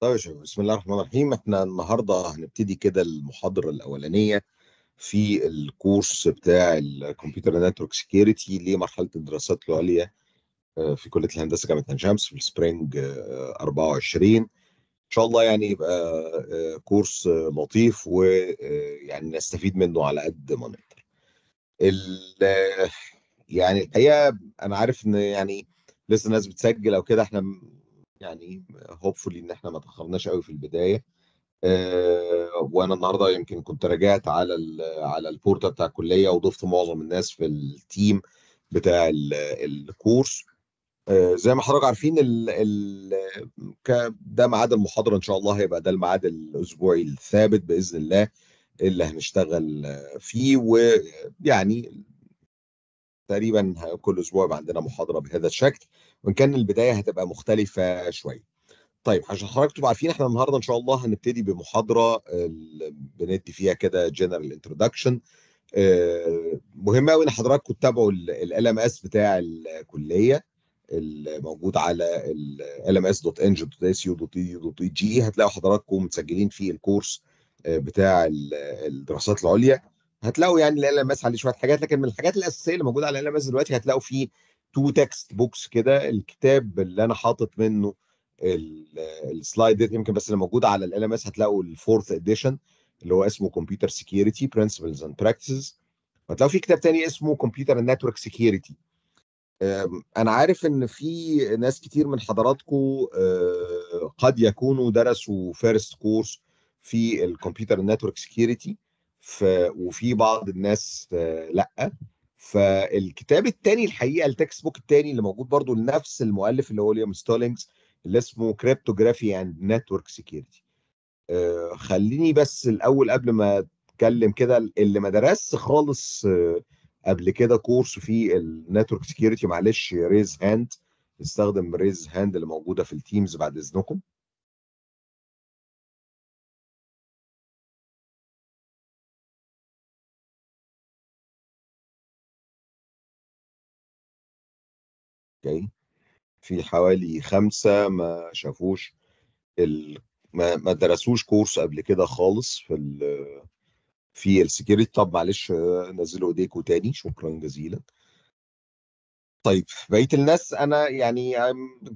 طيب يا بسم الله الرحمن الرحيم إحنا النهارده هنبتدي كده المحاضرة الأولانية في الكورس بتاع ال computer network security لمرحلة الدراسات العليا آه، في كلية الهندسة جامعة عين شمس في ال spring آه، 24 إن شاء الله يعني يبقى آه، كورس لطيف ويعني نستفيد منه على قد ما نقدر. يعني الحقيقة أنا عارف إن يعني لسه الناس بتسجل أو كده إحنا يعني hopefully إن إحنا ما تاخرناش قوي في البداية. آه، وأنا النهارده يمكن كنت راجعت على على ال portal بتاع الكلية وضفت معظم الناس في ال team بتاع ال- الكورس. آه، زي ما حضرتك عارفين ال ال ك- ده ميعاد المحاضرة. إن شاء الله هيبقى ده الميعاد الاسبوعي الثابت بإذن الله اللي هنشتغل فيه. ويعني تقريبا كل أسبوع يبقى عندنا محاضرة بهذا الشكل. وان كان البداية هتبقى مختلفة شوية. طيب عشان حضرتك تبقوا عارفين إحنا النهارده إن شاء الله هنبتدي بمحاضرة بندي فيها كده general introduction مهم قوي إن حضراتكم تتابعوا ال LMS بتاع الكلية الموجود على ال lms.eng.asu.edu.eg هتلاقوا حضراتكم متسجلين في الكورس آه، بتاع ال- الدراسات العليا. هتلاقوا يعني ال LMS عليه شوية حاجات لكن من الحاجات الأساسية اللي موجودة على ال LMS دلوقتي هتلاقوا فيه two textbooks كده الكتاب اللي أنا حاطط منه ال- ال slide ديت يمكن بس اللي موجود على ال LMS هتلاقوا ال fourth edition اللي هو اسمه computer security principles and practices وهتلاقوا في كتاب تاني اسمه computer network security أنا عارف إن في ناس كتير من حضراتكم قد يكونوا درسوا first course في ال computer network security وفي بعض الناس آه، لأ. فالكتاب التاني الحقيقة ال textbook التاني اللي موجود برضو لنفس المؤلف اللي هو William Stallings اللي اسمه cryptography and network security خليني بس الأول قبل ما أتكلم كده اللي ما درسش خالص آه، قبل كده كورس في ال network security معلش raise hand استخدم raise hand اللي موجودة في ال Teams بعد إذنكم. okay؟ في حوالي خمسة ما شافوش ال... ما, ما درسوش كورس قبل كده خالص في ال... في ال security طب معلش نزلوا ايديكم تاني. شكرا جزيلا. طيب بقية الناس أنا يعني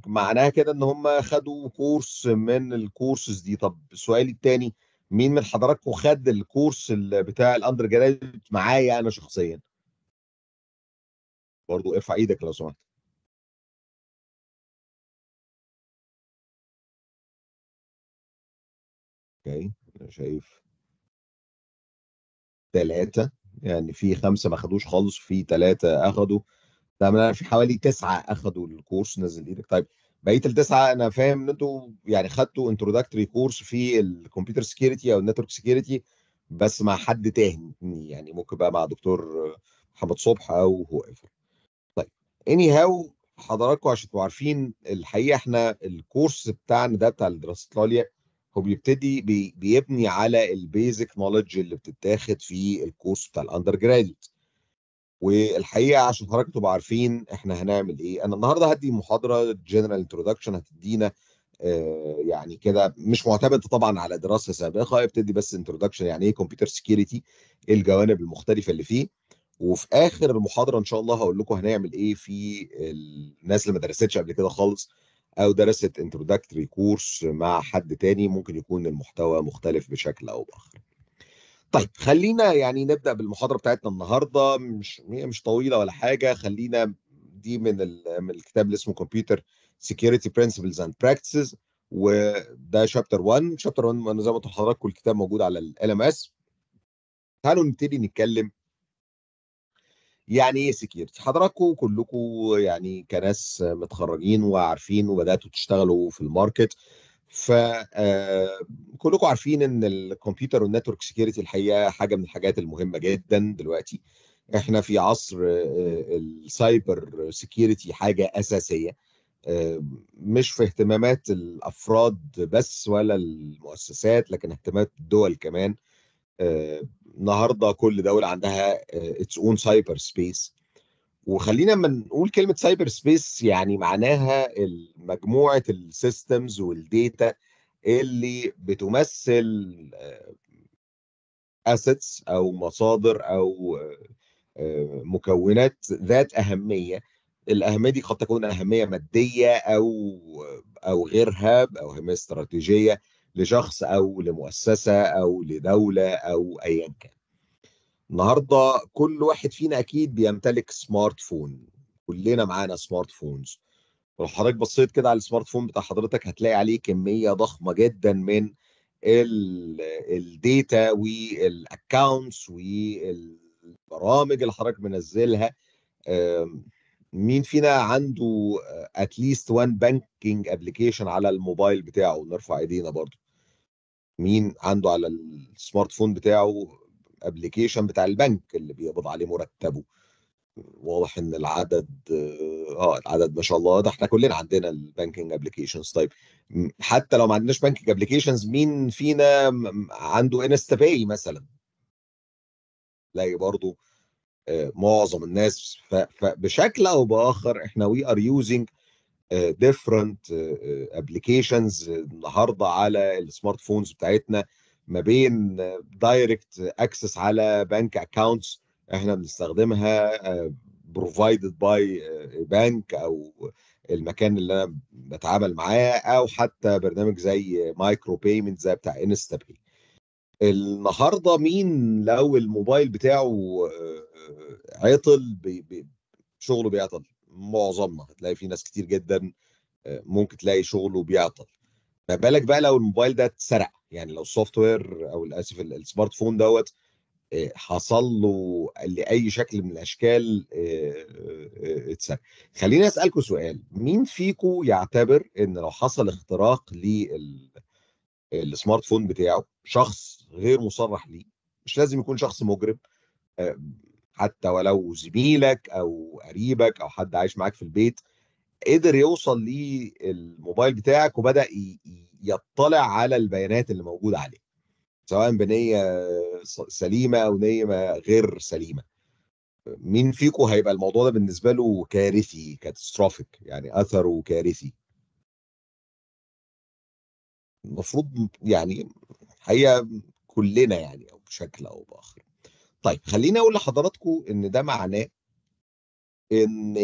معناها كده إن هم خدوا course من الكورسز دي. طب سؤالي التاني مين من حضراتكم خد الكورس ال- بتاع الاندر جراد معايا أنا شخصيا؟ برضو ارفع إيدك لو سمحت. Okay أنا شايف ثلاثة يعني في خمسة ما خدوش خالص وفي ثلاثة أخدوا. ده في حوالي تسعة أخدوا ال course نزل إيدك. طيب بقية التسعة أنا فاهم إن أنتوا يعني خدتوا introductory course في ال computer security أو ال network security بس مع حد تاني يعني ممكن بقى مع دكتور محمد صبح أو whoever طيب anyhow حضراتكم عشان تبقوا عارفين الحقيقة إحنا ال course بتاعنا ده بتاع الدراسات العليا هو بيبتدي بي بيبني على ال basic knowledge اللي بتتاخد في ال course بتاع ال undergraduate والحقيقة عشان حضراتكم تبقوا عارفين إحنا هنعمل إيه. أنا النهارده هدي محاضرة general introduction هتدينا آه، يعني كده مش معتمد طبعا على دراسة سابقة ابتدي بس introduction يعني إيه computer security إيه الجوانب المختلفة اللي فيه. وفي آخر المحاضرة إن شاء الله هقول لكم هنعمل إيه في الناس اللي ما درستش قبل كده خالص. أو درست introductory course مع حد تاني ممكن يكون المحتوى مختلف بشكل أو بآخر. طيب خلينا يعني نبدأ بالمحاضرة بتاعتنا النهارده. مش هي مش طويلة ولا حاجة. خلينا دي من من الكتاب اللي اسمه Computer Security Principles and Practices وده chapter 1 chapter 1 أنا زي ما قلت لحضراتكم الكتاب موجود على ال LMS تعالوا نبتدي نتكلم يعني إيه security حضراتكم كلكم يعني كناس متخرجين وعارفين وبدأتوا تشتغلوا في ال market ف آه، كلكم عارفين إن ال computer وال network security الحقيقة حاجة من الحاجات المهمة جدا دلوقتي. إحنا في عصر آه، ال cyber security حاجة أساسية آه، مش في اهتمامات الأفراد بس ولا المؤسسات لكن اهتمامات الدول كمان. النهارده كل دولة عندها its own cyber space وخلينا لما نقول كلمة cyber space يعني معناها مجموعة ال systems وال data اللي بتمثل assets أو مصادر أو مكونات ذات أهمية. الأهمية دي قد تكون أهمية مادية أو أو غيرها أو أهمية استراتيجية. لشخص أو لمؤسسة أو لدولة أو ايا كان. النهارده كل واحد فينا أكيد بيمتلك smart phone كلنا معانا smart phones لو حضرتك بصيت كده على ال smart phone بتاع حضرتك هتلاقي عليه كمية ضخمة جدا من ال data وال accounts والبرامج اللي حضرتك منزلها. مين فينا عنده at least one banking application على الموبايل بتاعه؟ نرفع ايدينا برضو. مين عنده على ال smart phone بتاعه application بتاع البنك اللي بيقبض عليه مرتبه؟ واضح إن العدد آه العدد ما شاء الله ده إحنا كلنا عندنا ال banking applications طيب حتى لو ما عندناش banking applications مين فينا عنده InstaPay مثلا؟ تلاقي برضو معظم الناس. فبشكل أو بآخر إحنا we are using different applications النهارده على ال smart phones بتاعتنا ما بين direct access على bank accounts إحنا بنستخدمها provided by بنك أو المكان اللي أنا بتعامل معاه أو حتى برنامج زي micro payment زي بتاع InstaPay النهارده مين لو الموبايل بتاعه عطل بي بي شغله بيعطل؟ معظمنا. هتلاقي في ناس كتير جدا ممكن تلاقي شغله بيعطل. ما بالك بقى لو الموبايل ده اتسرق؟ يعني لو ال software أو اسف ال smart phone دوت حصل له لأي شكل من الأشكال اتسرق. خليني اسالكم سؤال. مين فيكم يعتبر إن لو حصل اختراق لل smart phone بتاعه شخص غير مصرح ليه. مش لازم يكون شخص مجرم حتى ولو زميلك أو قريبك أو حد عايش معاك في البيت قدر يوصل للموبايل بتاعك وبدأ يطلع على البيانات اللي موجودة عليه سواء بنية سليمة أو نية غير سليمة. مين فيكم هيبقى الموضوع ده بالنسبة له كارثي catastrophic يعني أثره كارثي؟ المفروض يعني حقيقه كلنا يعني أو بشكل أو بآخر. طيب خليني أقول لحضراتكم إن ده معناه إن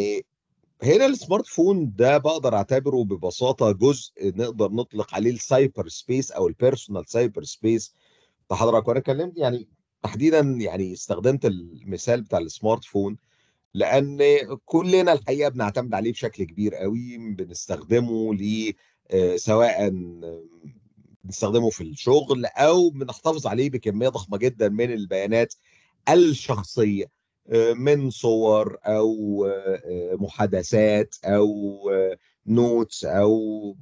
هنا ال smart phone ده بقدر أعتبره ببساطة جزء نقدر نطلق عليه ال cyber space أو ال personal cyber space فحضرتك وأنا اتكلمت يعني تحديدا يعني استخدمت المثال بتاع ال smart phone لأن كلنا الحقيقة بنعتمد عليه بشكل كبير قوي بنستخدمه ل سواء بنستخدمه في الشغل أو بنحتفظ عليه بكمية ضخمة جدا من البيانات الشخصية من صور أو محادثات أو نوتس أو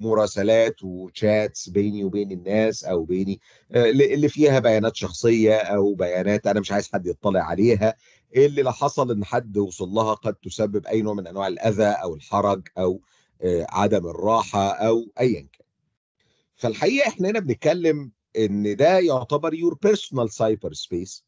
مراسلات وشاتس بيني وبين الناس أو بيني اللي فيها بيانات شخصية أو بيانات أنا مش عايز حد يطلع عليها اللي لو حصل إن حد وصل لها قد تسبب أي نوع من أنواع الأذى أو الحرج أو عدم الراحة أو ايا كان. فالحقيقة إحنا هنا بنتكلم إن ده يعتبر your personal cyber space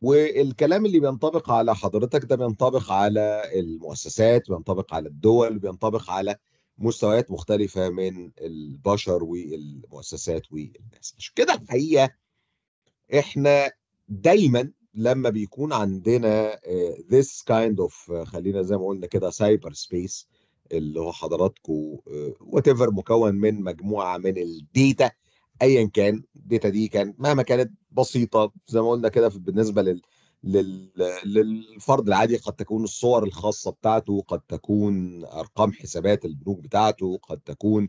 والكلام اللي بينطبق على حضرتك ده بينطبق على المؤسسات بينطبق على الدول بينطبق على مستويات مختلفة من البشر والمؤسسات والناس. عشان كده الحقيقة إحنا دايما لما بيكون عندنا this kind of خلينا زي ما قلنا كده cyber space اللي هو حضراتكم whatever مكون من مجموعة من ال data ايا كان ال data دي كان مهما كانت بسيطة زي ما قلنا كده بالنسبة لل لل... للفرد العادي قد تكون الصور الخاصة بتاعته قد تكون أرقام حسابات البنوك بتاعته قد تكون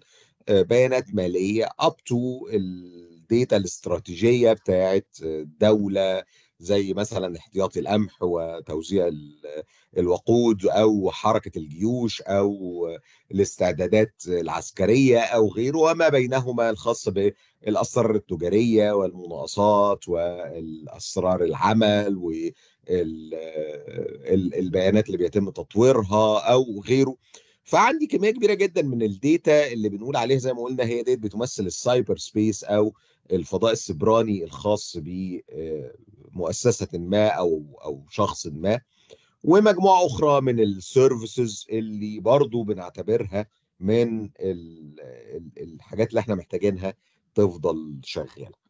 بيانات مالية up to ال data الاستراتيجية بتاعت دولة زي مثلا احتياطي القمح وتوزيع الوقود أو حركة الجيوش أو الاستعدادات العسكرية أو غيره وما بينهما الخاص بالأسرار التجارية والمناقصات والأسرار العمل والبيانات اللي بيتم تطويرها أو غيره. فعندي كمية كبيرة جدا من ال data اللي بنقول عليها زي ما قلنا هي ديت بتمثل ال cyber space أو الفضاء السيبراني الخاص بمؤسسه ما أو أو شخص ما ومجموعة أخرى من ال services اللي برضو بنعتبرها من الحاجات اللي إحنا محتاجينها تفضل شغالة.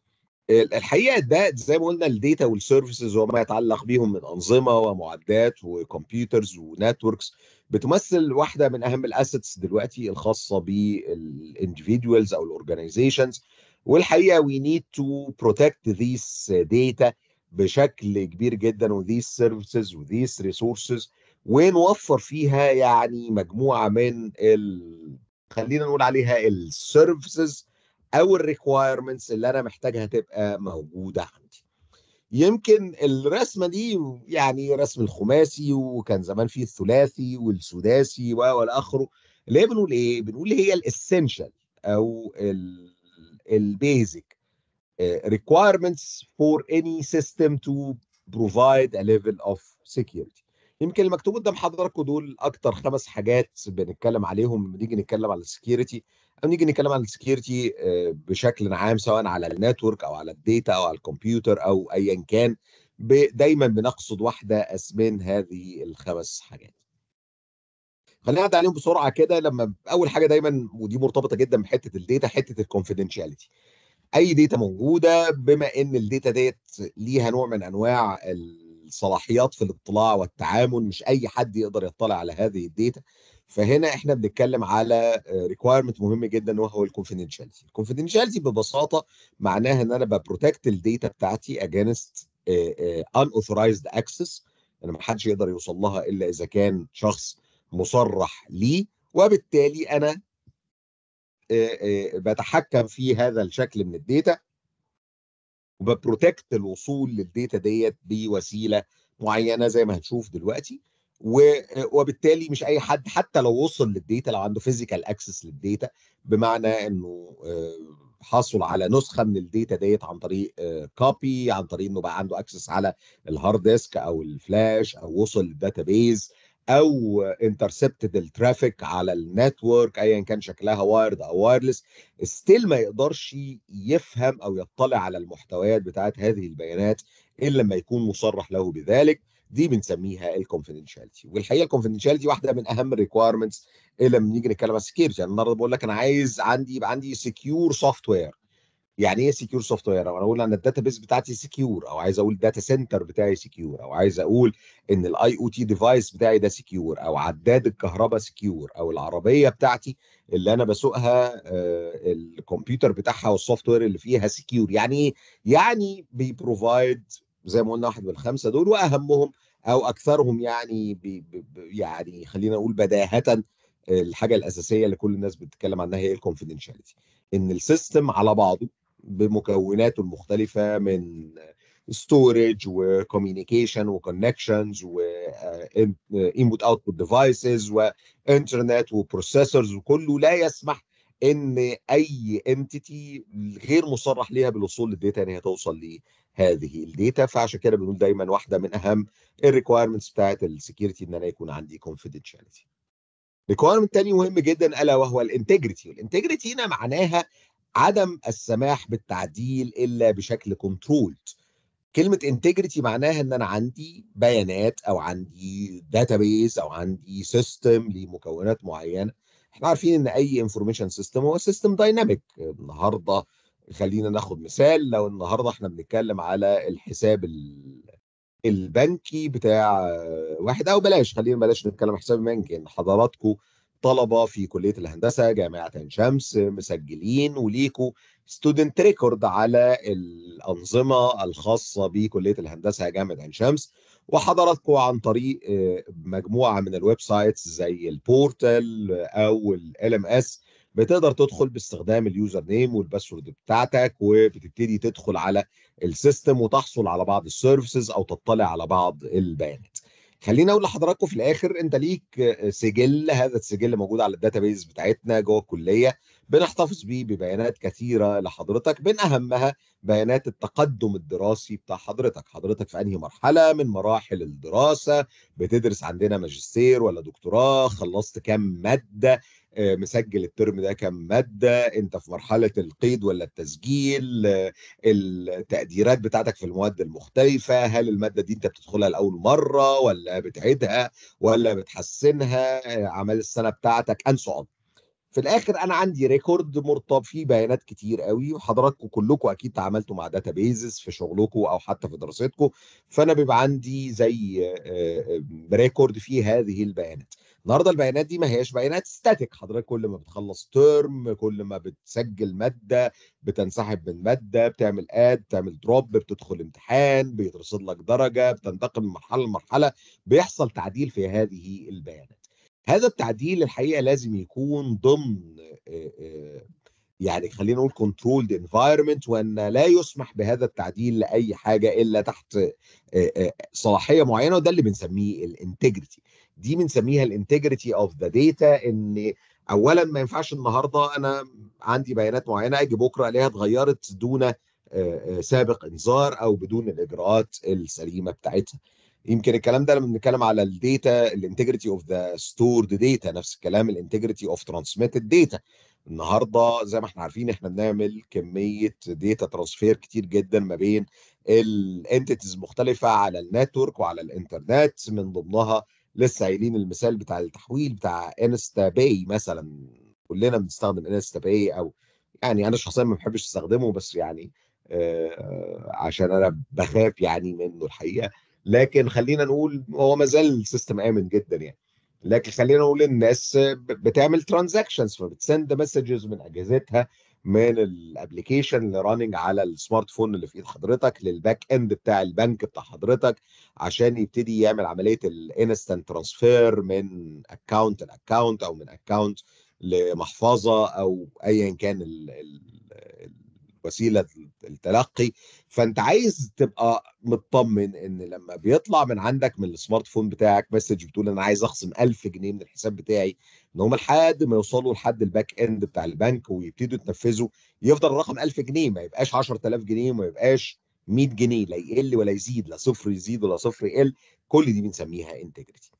الحقيقة ده زي ما قلنا ال data وال services وما يتعلق بيهم من أنظمة ومعدات و computers و networks بتمثل واحدة من أهم ال assets دلوقتي الخاصة بال individuals أو ال organizations والحقيقة we need to protect these data بشكل كبير جدا و these services و these resources ونوفر فيها يعني مجموعة من ال... خلينا نقول عليها ال services أو ال requirements اللي أنا محتاجها تبقى موجودة عندي. يمكن الرسمة دي يعني رسم الخماسي وكان زمان فيه الثلاثي والسداسي والى اخره اللي هي بنقول إيه؟ بنقول هي ال essential أو ال basic requirements for any system to provide a level of security. يمكن المكتوب قدام حضراتكم دول أكتر خمس حاجات بنتكلم عليهم لما نيجي نتكلم على ال security أو نيجي نتكلم عن ال security بشكل عام سواء على ال network أو على ال data أو على الكمبيوتر أو ايا كان دايما بنقصد واحدة من هذه الخمس حاجات. خلينا نعدي عليهم بسرعة كده لما أول حاجة دايما ودي مرتبطة جدا بحتة ال data حتة ال confidentiality أي data موجودة بما إن ال data ديت ليها نوع من أنواع الصلاحيات في الاطلاع والتعامل مش أي حد يقدر يطلع على هذه ال data. فهنا إحنا بنتكلم على requirement مهم جدا وهو ال confidentiality ال confidentiality ببساطة معناها إن أنا ب protect ال data بتاعتي against unauthorized access ان ما حدش يقدر يوصل لها إلا إذا كان شخص مصرح ليه وبالتالي أنا بتحكم في هذا الشكل من ال data وب protect الوصول لل data ديت بوسيلة معينة زي ما هنشوف دلوقتي وبالتالي مش أي حد حتى لو وصل لل data لو عنده physical access لل data بمعنى إنه حصل على نسخة من ال data ديت عن طريق copy عن طريق إنه بقى عنده access على ال hard disk أو الفلاش أو وصل لل database أو intercepted ال traffic على ال network ايا كان شكلها wired أو wireless still ما يقدرش يفهم أو يطلع على المحتويات بتاعت هذه البيانات إلا لما يكون مصرح له بذلك. دي بنسميها ال confidentiality والحقيقة ال confidentiality واحدة من أهم ال requirements لما بنيجي نتكلم عن ال security يعني النهارده بقول لك أنا عايز عندي يبقى عندي secure software يعني إيه secure software؟ أنا أقول أن ال database بتاعتي secure أو عايز أقول ال data center بتاعي secure أو عايز أقول إن ال IoT device بتاعي ده secure أو عداد الكهرباء secure أو العربية بتاعتي اللي أنا بسوقها الكمبيوتر بتاعها وال software اللي فيها secure يعني إيه؟ يعني بي provide زي ما قلنا واحد من الخمسة دول وأهمهم أو أكثرهم يعني بي بي يعني خلينا نقول بداهة الحاجة الأساسية اللي كل الناس بتتكلم عنها هي ال confidentiality إن ال system على بعضه بمكوناته المختلفة من ستورج وكوميونيكيشن وكونكشنز وانبوت اوتبوت ديفايسز وانترنت وبروسيسورز وكله لا يسمح إن أي entity غير مصرح ليها بالوصول لل data إن هي توصل لهذه ال data. فعشان كده بنقول دايما واحدة من أهم ال requirements بتاعت ال security إن أنا يكون عندي confidentiality requirement تاني مهم جدا ألا وهو ال integrity وال integrity هنا معناها عدم السماح بالتعديل إلا بشكل controlled كلمة integrity معناها إن أنا عندي بيانات أو عندي database أو عندي system لمكونات معينة. إحنا عارفين إن أي information system هو system dynamic النهارده خلينا ناخد مثال لو النهارده إحنا بنتكلم على الحساب البنكي بتاع واحد أو بلاش خلينا بلاش نتكلم حساب بنكي ان حضراتكم طلبة في كلية الهندسة جامعة عين شمس مسجلين وليكوا student record على الأنظمة الخاصة بكلية الهندسة جامعة عين شمس. وحضراتكم عن طريق مجموعة من ال websites زي ال portal أو LMS بتقدر تدخل باستخدام ال username وال password بتاعتك وبتبتدي تدخل على ال system وتحصل على بعض ال services أو تطلع على بعض البيانات. خليني أقول لحضراتكم في الآخر أنت ليك سجل هذا السجل موجود على ال database بتاعتنا جوه الكلية بنحتفظ بيه ببيانات كثيرة لحضرتك من أهمها بيانات التقدم الدراسي بتاع حضرتك. حضرتك في أنهي مرحلة؟ من مراحل الدراسة بتدرس عندنا ماجستير ولا دكتوراه خلصت كام مادة؟ مسجل الترم ده كام مادة؟ انت في مرحلة القيد ولا التسجيل؟ التقديرات بتاعتك في المواد المختلفة هل المادة دي انت بتدخلها لأول مرة ولا بتعيدها ولا بتحسنها؟ أعمال السنة بتاعتك and so في الآخر أنا عندي record مرتبط فيه بيانات كتير قوي وحضراتكم كلكم أكيد تعاملتوا مع databases في شغلكم أو حتى في دراستكم فأنا بيبقى عندي زي record فيه هذه البيانات. النهارده البيانات دي ما هياش بيانات static حضرتك كل ما بتخلص ترم كل ما بتسجل مادة بتنسحب من مادة بتعمل add بتعمل drop بتدخل امتحان بيترصد لك درجة بتنتقل من مرحلة لمرحلة. بيحصل تعديل في هذه البيانات. هذا التعديل الحقيقة لازم يكون ضمن يعني خلينا نقول controlled environment وأن لا يسمح بهذا التعديل لأي حاجة إلا تحت صلاحية معينة وده اللي بنسميه ال integrity دي بنسميها ال integrity of the data إن اولا ما ينفعش النهارده أنا عندي بيانات معينة أجي بكرة ألاقيها اتغيرت دون سابق إنذار أو بدون الإجراءات السليمة بتاعتها. يمكن الكلام ده لما بنتكلم على ال data ال integrity of the stored data نفس الكلام ال integrity of transmitted data النهارده زي ما إحنا عارفين إحنا بنعمل كمية data transfer كتير جدا ما بين ال entities مختلفة على ال network وعلى الإنترنت من ضمنها لسه قايلين المثال بتاع التحويل بتاع InstaPay مثلا. كلنا بنستخدم InstaPay أو يعني أنا شخصيا ما بحبش أستخدمه بس يعني آه عشان أنا بخاف يعني منه الحقيقة. لكن خلينا نقول هو ما زال system آمن جدا يعني. لكن خلينا نقول الناس بتعمل transactions فبت send messages من أجهزتها من ال application اللي running على ال smartphone اللي في ايد حضرتك لل back end بتاع البنك بتاع حضرتك عشان يبتدي يعمل عملية ال instant transfer من account ل account أو من account لمحفظة أو ايا كان ال ال وسيلة التلقي فأنت عايز تبقى مطمن إن لما بيطلع من عندك من ال smartphone بتاعك message بتقول أنا عايز أخصم 1000 جنيه من الحساب بتاعي إن هم لحد ما يوصلوا لحد ال back end بتاع البنك ويبتدوا يتنفذوا يفضل الرقم 1000 جنيه ما يبقاش 10000 جنيه وما يبقاش 100 جنيه لا يقل ولا يزيد لا صفر يزيد ولا صفر يقل كل دي بنسميها integrity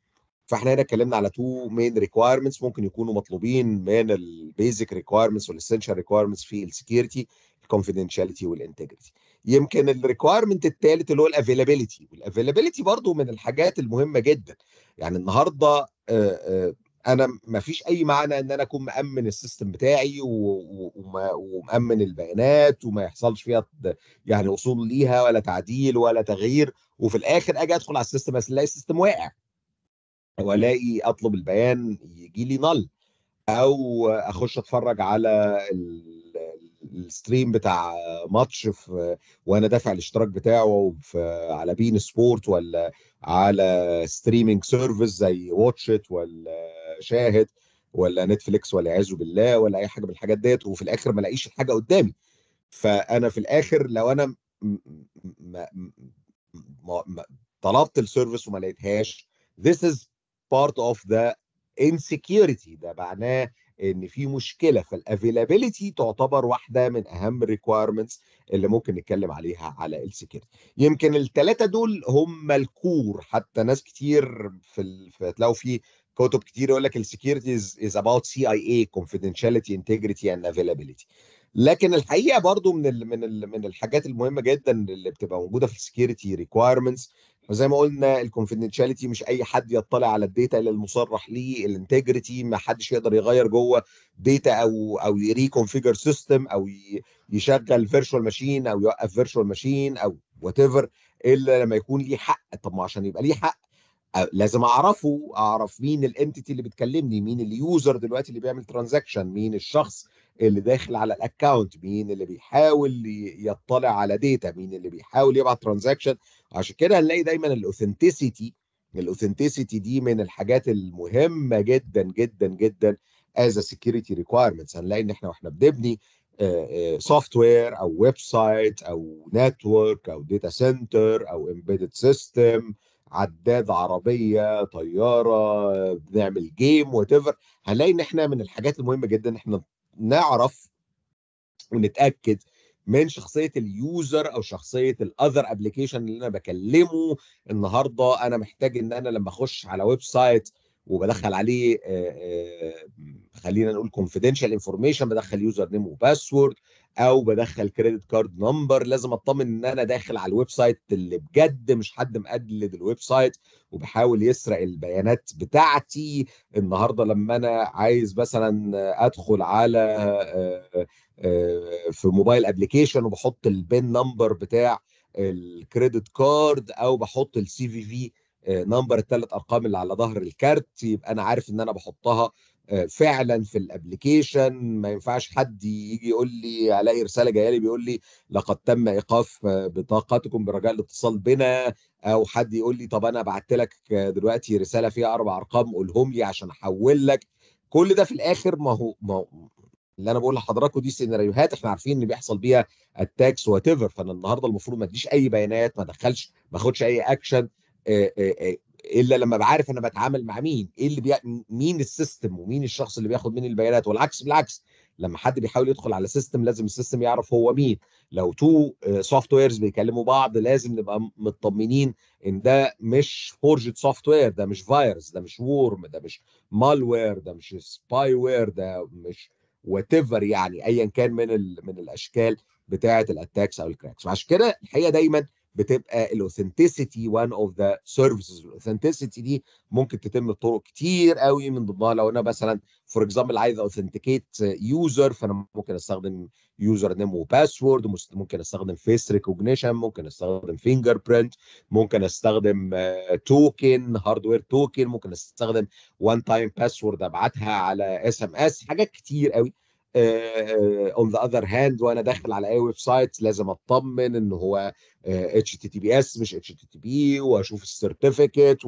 فاحنا هنا اتكلمنا على two main requirements ممكن يكونوا مطلوبين من ال basic requirements وال essential requirements في ال security ال confidentiality وال integrity يمكن ال requirement الثالث اللي هو ال availability وال availability برضو من الحاجات المهمة جدا. يعني النهارده أنا ما فيش أي معنى إن أنا أكون مأمن ال system بتاعي ومأمن البيانات وما يحصلش فيها يعني وصول ليها ولا تعديل ولا تغيير. وفي الآخر أجي أدخل على ال system بس ألاقي ال system واقع. والاقي أطلب البيان يجي لي null أو أخش أتفرج على ال stream بتاع ماتش في وأنا دافع الاشتراك بتاعه في على beIN Sports ولا على streaming service زي Watch It ولا شاهد ولا Netflix ولا يعوذ بالله ولا أي حاجة من الحاجات ديت. وفي الآخر ما الاقيش الحاجة قدامي. فأنا في الآخر لو أنا ما ما ما طلبت ال service وما لقيتهاش this is part of the insecurity. ده معناه إن في مشكلة فال availability تعتبر واحدة من أهم ال requirements اللي ممكن نتكلم عليها على ال security يمكن الثلاثه دول هم ال core. حتى ناس كتير في. هتلاقوا في كتب كتير يقول لك ال security is about CIA confidentiality integrity and availability. لكن الحقيقة برضو من ال من ال من الحاجات المهمة جدا اللي بتبقى موجودة في ال security requirements وزي ما قلنا ال confidentiality مش أي حد يطلع على ال data إلا المصرح ليه ال integrity ما حدش يقدر يغير جوه data أو أو ي reconfigure system أو يشغل virtual machine أو يوقف virtual machine أو whatever إلا لما يكون ليه حق. طب ما عشان يبقى ليه حق لازم أعرفه أعرف مين ال entity اللي بتكلمني مين ال user دلوقتي اللي بيعمل transaction مين الشخص اللي داخل على ال account مين اللي بيحاول يطلع على data مين اللي بيحاول يبعت transaction عشان كده هنلاقي دايما ال authenticity ال authenticity دي من الحاجات المهمة جدا جدا جدا as security requirements هنلاقي إن إحنا وإحنا بنبني software أو website أو network أو data center أو embedded system عداد عربية طيارة بنعمل game what هنلاقي إن إحنا من الحاجات المهمة جدا إن إحنا نعرف ونتأكد من شخصية ال user أو شخصية ال other application اللي أنا بكلمه. النهارده أنا محتاج إن أنا لما أخش على website وبدخل عليه خلينا نقول confidential information بدخل user name و password أو بدخل credit card number لازم أطمن إن أنا داخل على ال website اللي بجد مش حد مقلد ال website وبحاول يسرق البيانات بتاعتي. النهارده لما أنا عايز مثلا أدخل على آه، آه، في mobile application وبحط ال PIN number بتاع ال credit card أو بحط ال CVV number الثلاث أرقام اللي على ظهر ال card يبقى أنا عارف إن أنا بحطها فعلا في ال application ما ينفعش حد يجي يقول لي ألاقي رسالة جاية لي بيقول لي لقد تم إيقاف آه، بطاقتكم برجاء الاتصال بنا. أو حد يقول لي طب أنا بعت لك دلوقتي رسالة فيها أربع أرقام قولهم لي عشان أحول لك. كل ده في الآخر ما هو ما هو اللي أنا بقول لحضراتكم دي سيناريوهات إحنا عارفين إن بيحصل بيها attacks whatever فأنا النهارده المفروض ما أديش أي بيانات ما أدخلش ما آخدش أي اكشن إلا لما بعرف أنا بتعامل مع مين إيه اللي بي... مين ال system ومين الشخص اللي بياخد مني البيانات والعكس بالعكس لما حد بيحاول يدخل على system لازم ال system يعرف هو مين. لو two softwares بيكلموا بعض لازم نبقى مطمنين إن ده مش forged software ده مش فيروس ده مش worm ده مش malware ده مش spyware ده مش what يعني ايا كان من ال... من الأشكال بتاعة ال attacks أو ال cracks فعشان كده الحقيقة دايما بتبقى ال authenticity one of the services ال authenticity دي ممكن تتم بطرق كتير قوي من ضمنها لو أنا مثلا for example عايز authenticate user فأنا ممكن أستخدم user name و password ممكن أستخدم face recognition ممكن أستخدم fingerprint ممكن أستخدم token hardware token ممكن أستخدم one time password أبعتها على SMS حاجات كتير قوي. on the other hand وأنا داخل على أي website لازم أطمن إن هو HTTP اس مش اتش تي تي بي وأشوف ال certificate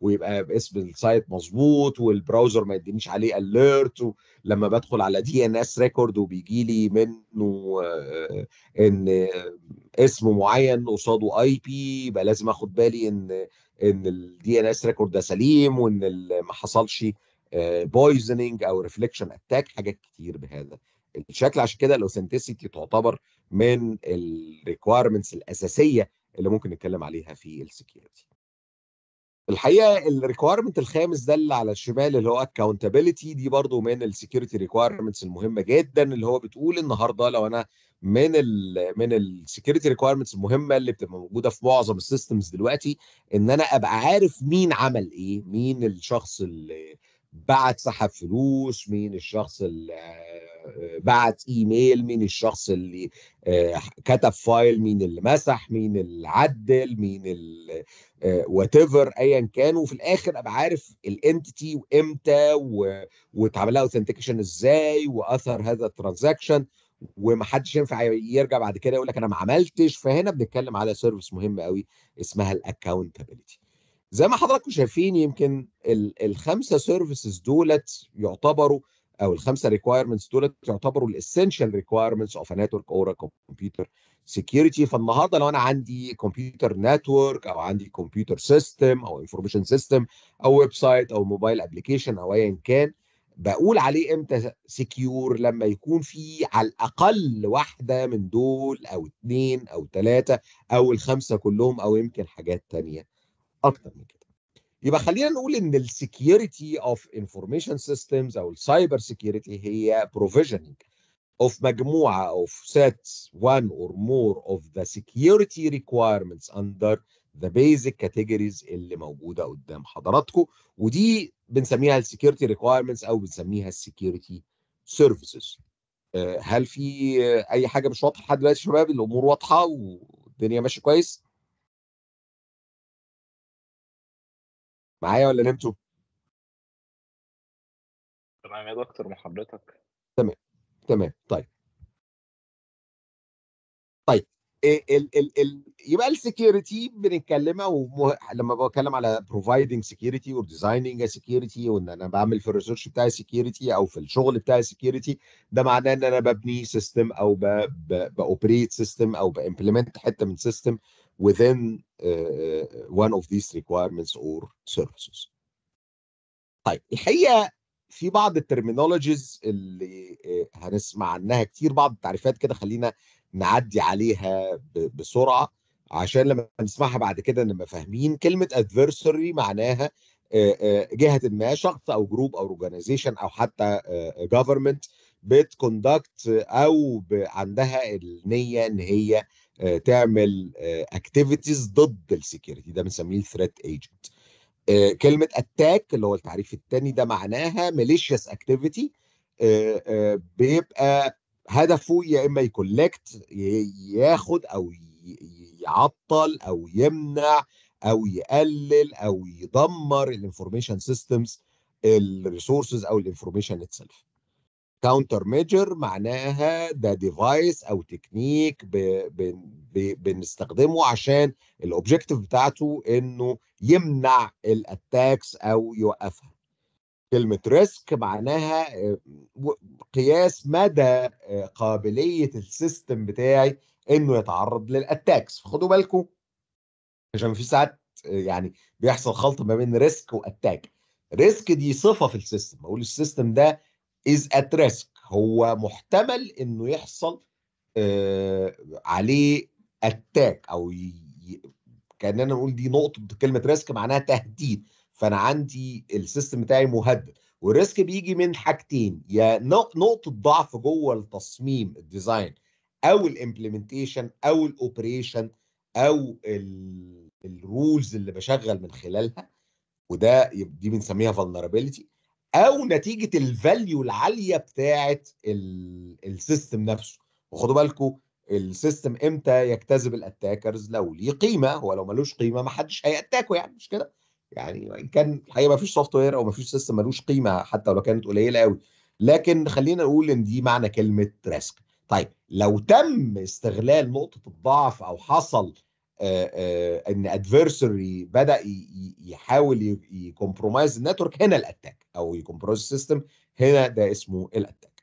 ويبقى باسم ال site مظبوط وال browser ما يدينيش عليه alert لما بدخل على DNS record وبيجي لي منه آه، إن اسم معين قصاده IP يبقى لازم آخد بالي إن إن ال DNS record ده سليم وإن ما حصلش poisoning أو reflection attack حاجات كتير بهذا. الشكل عشان كده ال authenticity تعتبر من ال requirements الأساسية اللي ممكن نتكلم عليها في ال security الحقيقة ال requirement الخامس ده اللي على الشمال اللي هو accountability دي برضو من ال security requirements المهمة جدا اللي هو بتقول النهارده لو أنا من ال من ال security requirements المهمة اللي بتبقى موجودة في معظم ال systems دلوقتي إن أنا أبقى عارف مين عمل إيه مين الشخص اللي بعت سحب فلوس مين الشخص اللي آه، بعت إيميل مين الشخص اللي آه، كتب file مين اللي مسح مين اللي عدل مين whatever ايا كان. وفي الآخر أبقى عارف ال entity وإمتى واتعمل لها authentication إزاي وأثر هذا ال transaction ومحدش ينفع يرجع بعد كده يقول لك أنا ما عملتش. فهنا بنتكلم على service مهمه قوي اسمها ال accountability زي ما حضراتكم شايفين يمكن الخمسة services دولت يعتبروا أو الخمسة requirements دولت يعتبروا ال essential requirements of network or computer security فالنهاردة لو أنا عندي computer network أو عندي computer system أو information system أو website أو mobile application أو ايا كان بقول عليه إمتى secure لما يكون في على الأقل واحدة من دول أو اثنين أو ثلاثة أو الخمسة كلهم أو يمكن حاجات ثانية أكتر من كده. يبقى خلينا نقول إن ال security of information systems أو ال cyber security هي provisioning of مجموعة of sets one or more of the security requirements under the basic categories اللي موجودة قدام حضراتكم ودي بنسميها ال security requirements أو بنسميها ال security services هل في أي حاجة مش واضحة لحد دلوقتي يا شباب؟ الأمور واضحة والدنيا ماشية كويس؟ معايا ولا نمتوا؟ تمام يا دكتور مع حضرتك تمام تمام طيب طيب ال ال ال يبقى ال security بنتكلمها ومه... لما بتكلم على providing security و designing security وإن أنا بعمل في ال research بتاعي security أو في الشغل بتاعي security ده معناه إن أنا ببني system أو ب operate system أو ب implement حتة من system within uh, one of these requirements or services. طيب الحقيقة في بعض ال terminologies اللي هنسمع عنها كتير بعض التعريفات كده خلينا نعدي عليها بسرعة عشان لما نسمعها بعد كده نبقى فاهمين كلمة adversary معناها جهة ما شخص أو group أو organization أو حتى government بت conduct أو. عندها النية إن هي آه، تعمل activities ضد ال security ده بنسميه ال threat agent كلمة attack اللي هو التعريف الثاني ده معناها malicious activity بيبقى هدفه يا إما ي collect ياخد أو يعطل أو يمنع أو يقلل أو يدمر ال information systems ال resources أو ال information itself countermeasure معناها ده device أو تكنيك ب ب ب بنستخدمه عشان ال objective بتاعته إنه يمنع ال attacks أو يوقفها. كلمة risk معناها قياس مدى قابلية ال system بتاعي إنه يتعرض لل attacks فخدوا بالكم عشان في ساعات يعني بيحصل خلط ما بين risk و attack risk دي صفة في ال system بقول ال system ده is at risk هو محتمل إنه يحصل آه عليه attack أو ي... كاننا نقول دي نقطة كلمه risk معناها تهديد. فأنا عندي ال system بتاعي مهدد. وال risk بيجي من حاجتين يا نقطة ضعف جوه التصميم ال design أو ال implementation أو ال operation أو ال rules اللي بشغل من خلالها. وده دي بنسميها vulnerability. أو نتيجة ال value العالية بتاعه ال system نفسه. وخدوا بالكم ال system إمتى يجتذب ال attackers لو ليه قيمة هو لو ملوش قيمة ما حدش هي attack ه يعني مش كده؟ يعني وإن كان الحقيقة ما فيش software أو ما فيش system ملوش قيمة حتى لو كانت قليلة قوي لكن خلينا نقول إن دي معنى كلمة risk طيب لو تم استغلال نقطة الضعف أو حصل إن adversary بدأ يحاول ي compromise ال network هنا ال attack أو ي compromise ال system هنا ده اسمه ال attack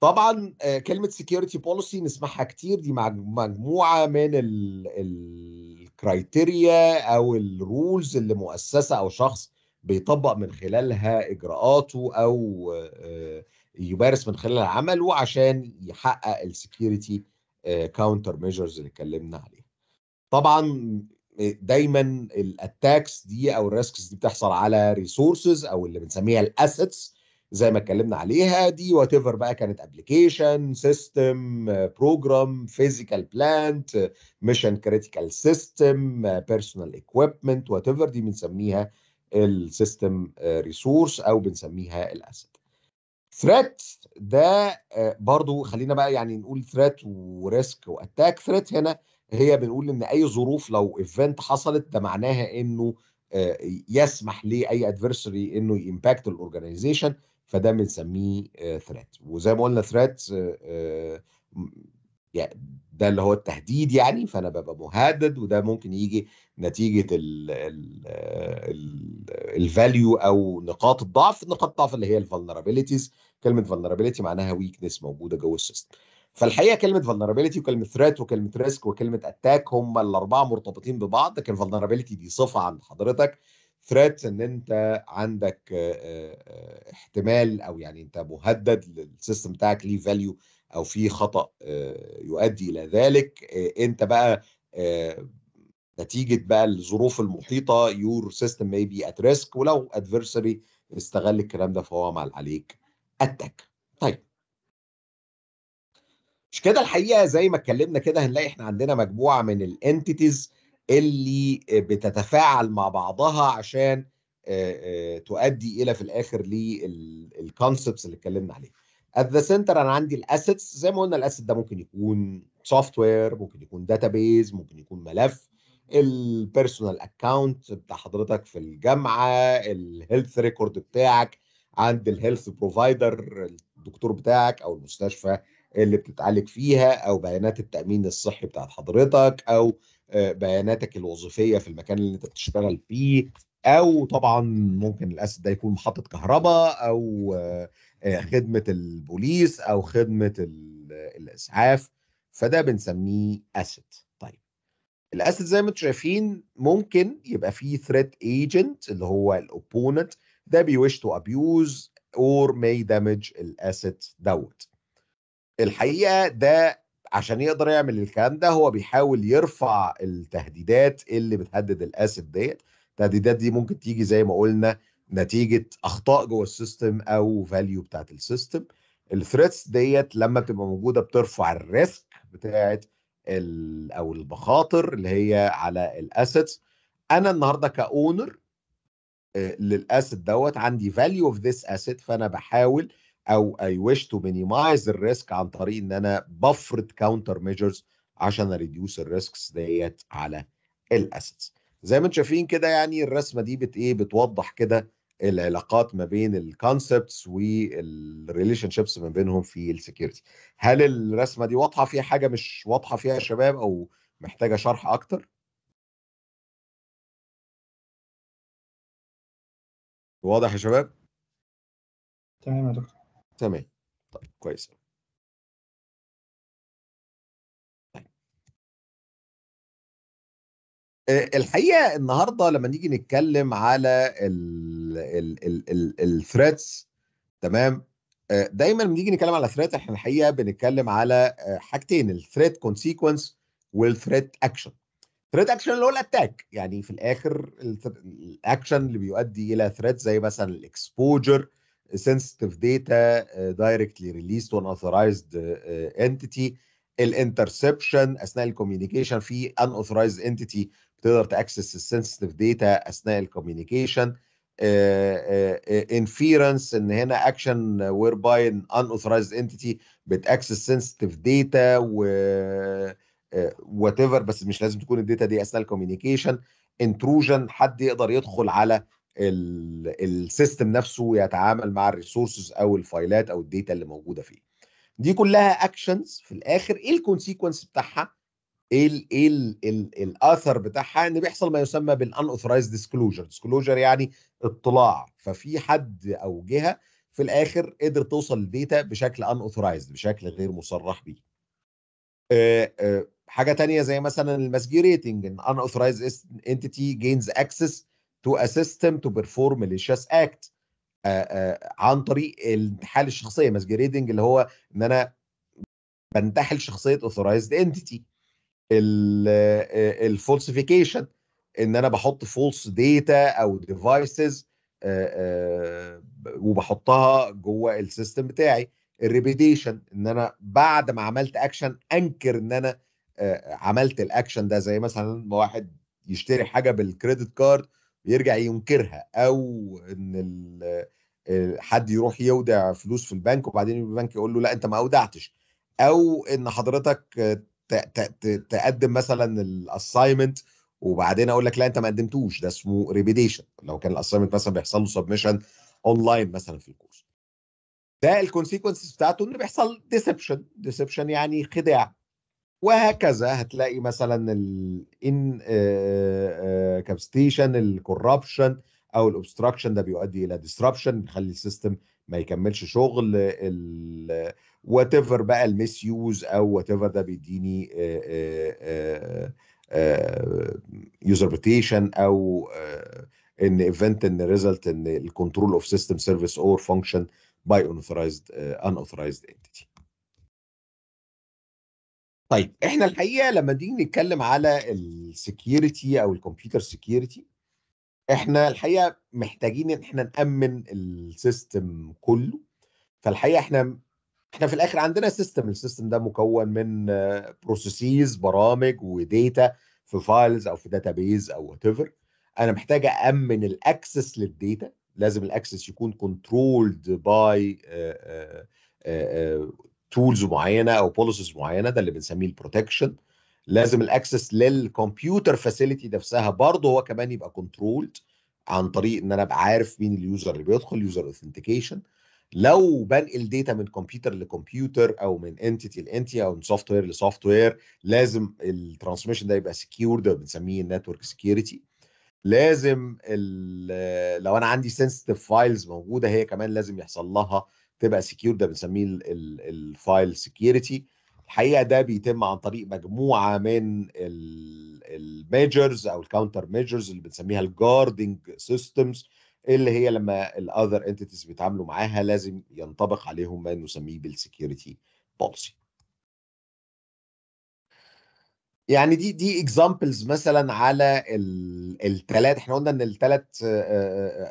طبعا كلمة security policy نسمعها كتير دي مجموعة من ال criteria أو ال rules اللي مؤسسة أو شخص بيطبق من خلالها إجراءاته أو يمارس من خلالها عمله عشان يحقق ال security countermeasures اللي اتكلمنا عليها. طبعا دايما ال attacks دي أو ال risks دي بتحصل على resources أو اللي بنسميها ال assets زي ما اتكلمنا عليها. دي whatever بقى كانت application system program physical plant mission critical system personal equipment whatever دي بنسميها ال system resource أو بنسميها ال asset threat ده برضو خلينا بقى يعني نقول threat و risk و attack threat هنا هي بنقول إن أي ظروف لو event حصلت ده معناها إنه يسمح لأي adversary إنه ي impact ال organization فده بنسميه threat وزي ما قلنا threat ده اللي هو التهديد يعني فأنا ببقى مهدد وده ممكن يجي نتيجة ال value أو نقاط الضعف نقاط الضعف اللي هي ال vulnerabilities كلمة vulnerability معناها weakness موجودة جوه ال system فالحقيقة كلمة vulnerability وكلمة threat وكلمة risk وكلمة attack هم الأربعة مرتبطين ببعض لكن vulnerability دي صفة عند حضرتك. threat إن أنت عندك احتمال أو يعني أنت مهدد ال system بتاعك ليه value أو في خطأ يؤدي إلى ذلك. أنت بقى نتيجة بقى الظروف المحيطة your system may be at risk ولو adversary استغل الكلام ده فهو عمل عليك attack طيب مش كده الحقيقة زي ما اتكلمنا كده هنلاقي إحنا عندنا مجموعة من ال entities اللي بتتفاعل مع بعضها عشان تؤدي إلى في الآخر لل concepts اللي اتكلمنا عليها. at the center أنا عندي ال assets زي ما قلنا ال asset ده ممكن يكون software ممكن يكون database ممكن يكون ملف ال personal account بتاع حضرتك في الجامعة ال health record بتاعك عند ال health provider الدكتور بتاعك أو المستشفى اللي بتتعالج فيها أو بيانات التأمين الصحي بتاعت حضرتك أو بياناتك الوظيفية في المكان اللي أنت بتشتغل فيه أو طبعا ممكن ال asset ده يكون محطة كهرباء أو خدمة البوليس أو خدمة الإسعاف فده بنسميه asset طيب ال asset زي ما أنتم شايفين ممكن يبقى فيه threat agent اللي هو ال opponent ده بي wish to abuse or may damage ال asset دوت. الحقيقة ده عشان يقدر يعمل الكلام ده هو بيحاول يرفع التهديدات اللي بتهدد ال asset ديت. التهديدات دي ممكن تيجي زي ما قلنا نتيجة أخطاء جوه ال system أو value بتاعت ال system. ال threats ديت لما بتبقى موجودة بترفع ال risk بتاعت أو المخاطر اللي هي على ال assets. أنا النهارده ك owner لل asset دوت عندي value of this asset فأنا بحاول أو I wish to minimize ال risk عن طريق إن أنا بفرض countermeasures عشان ا reduce ال risks ديت على ال assets زي ما أنتم شايفين كده يعني الرسمة دي بت إيه؟ بتوضح كده العلاقات ما بين ال concepts وال relationships ما بينهم في ال security هل الرسمة دي واضحة فيها حاجة مش واضحة فيها يا شباب أو محتاجة شرح أكتر؟ واضح يا شباب؟ تمام يا دكتور. تمام. طيب كويس. طيب. آه، الحقيقة النهارده لما نيجي نتكلم على ال threats تمام؟ آه، دايما لما نيجي نتكلم على threat إحنا الحقيقة بنتكلم على آه، حاجتين ال threat consequence وال threat action threat action اللي هو ال attack يعني في الآخر الاكشن اللي بيؤدي إلى threat زي مثلا ال exposure sensitive data uh, directly released to unauthorized uh, entity. ال interception أثناء ال communication في unauthorized entity بتقدر ت access ال sensitive data أثناء ال communication inference إن هنا action whereby an unauthorized entity بت access sensitive data و whatever بس مش لازم تكون ال data دي أثناء ال communication intrusion حد يقدر يدخل على ال system نفسه يتعامل مع ال resources أو الفايلات أو ال data اللي موجودة فيه. دي كلها actions في الآخر. إيه ال consequence بتاعها؟ إيه إيه ال ال الأثر بتاعها؟ إن بيحصل ما يسمى بال unauthorized disclosure disclosure يعني اطلاع. ففي حد أو جهة في الآخر قدر توصل لل data بشكل unauthorized بشكل غير مصرح بيه. آه، آه، حاجة تانية زي مثلا ال masquerading إن unauthorized entity gains access to a system to perform malicious act. آه، آه، عن طريق الانتحال الشخصية. masquerading اللي هو إن أنا بنتحل شخصية authorized entity. ال falsification إن أنا بحط false data أو devices وبحطها جوه ال system بتاعي. ال repudiation إن أنا بعد ما عملت اكشن أنكر إن أنا آه، عملت الاكشن ده. زي مثلا واحد يشتري حاجة بال credit card ويرجع ينكرها أو إن آه، حد يروح يودع فلوس في البنك وبعدين البنك يقول له لا أنت ما أودعتش. أو إن حضرتك تقدم مثلا ال assignment وبعدين أقول لك لا أنت ما قدمتوش. ده اسمه repudiation لو كان ال assignment مثلا بيحصل له submission online مثلا في ال course. ده ال consequences بتاعته إن بيحصل deception deception يعني خداع. وهكذا هتلاقي مثلا ال incapacitation ال corruption أو ال obstruction ده بيؤدي إلى disruption بيخلي ال system ما يكملش شغل whatever بقى ال misuse أو whatever ده بيديني usurpation أو an event إن result in ال control of system service or function by unauthorized uh, unauthorized entity. طيب إحنا الحقيقة لما نيجي نتكلم على ال security أو ال computer security إحنا الحقيقة محتاجين إن إحنا نأمن ال system كله. فالحقيقة إحنا إحنا في الآخر عندنا system ال system ده مكون من processes برامج و data في files أو في database أو whatever أنا محتاج امن ال access لل data لازم ال access يكون controlled by tools معينة أو policies معينة ده اللي بنسميه ال protection لازم ال access لل computer facility نفسها برضه هو كمان يبقى controlled عن طريق إن أنا أبقى عارف مين ال user اللي بيدخل user authentication لو بنقل data من كمبيوتر لكمبيوتر أو من entity ل entity أو من software ل software لازم ال transmission ده يبقى secure ده بنسميه ال network security لازم لو أنا عندي sensitive files موجودة هي كمان لازم يحصل لها تبقى secure ده بنسميه ال file security الحقيقة ده بيتم عن طريق مجموعة من ال measures أو ال counter measures اللي بنسميها ال guarding systems اللي هي لما ال other entities بيتعاملوا معاها لازم ينطبق عليهم ما نسميه بال security policy يعني دي دي examples مثلا على الثلاث إحنا قلنا إن الثلاث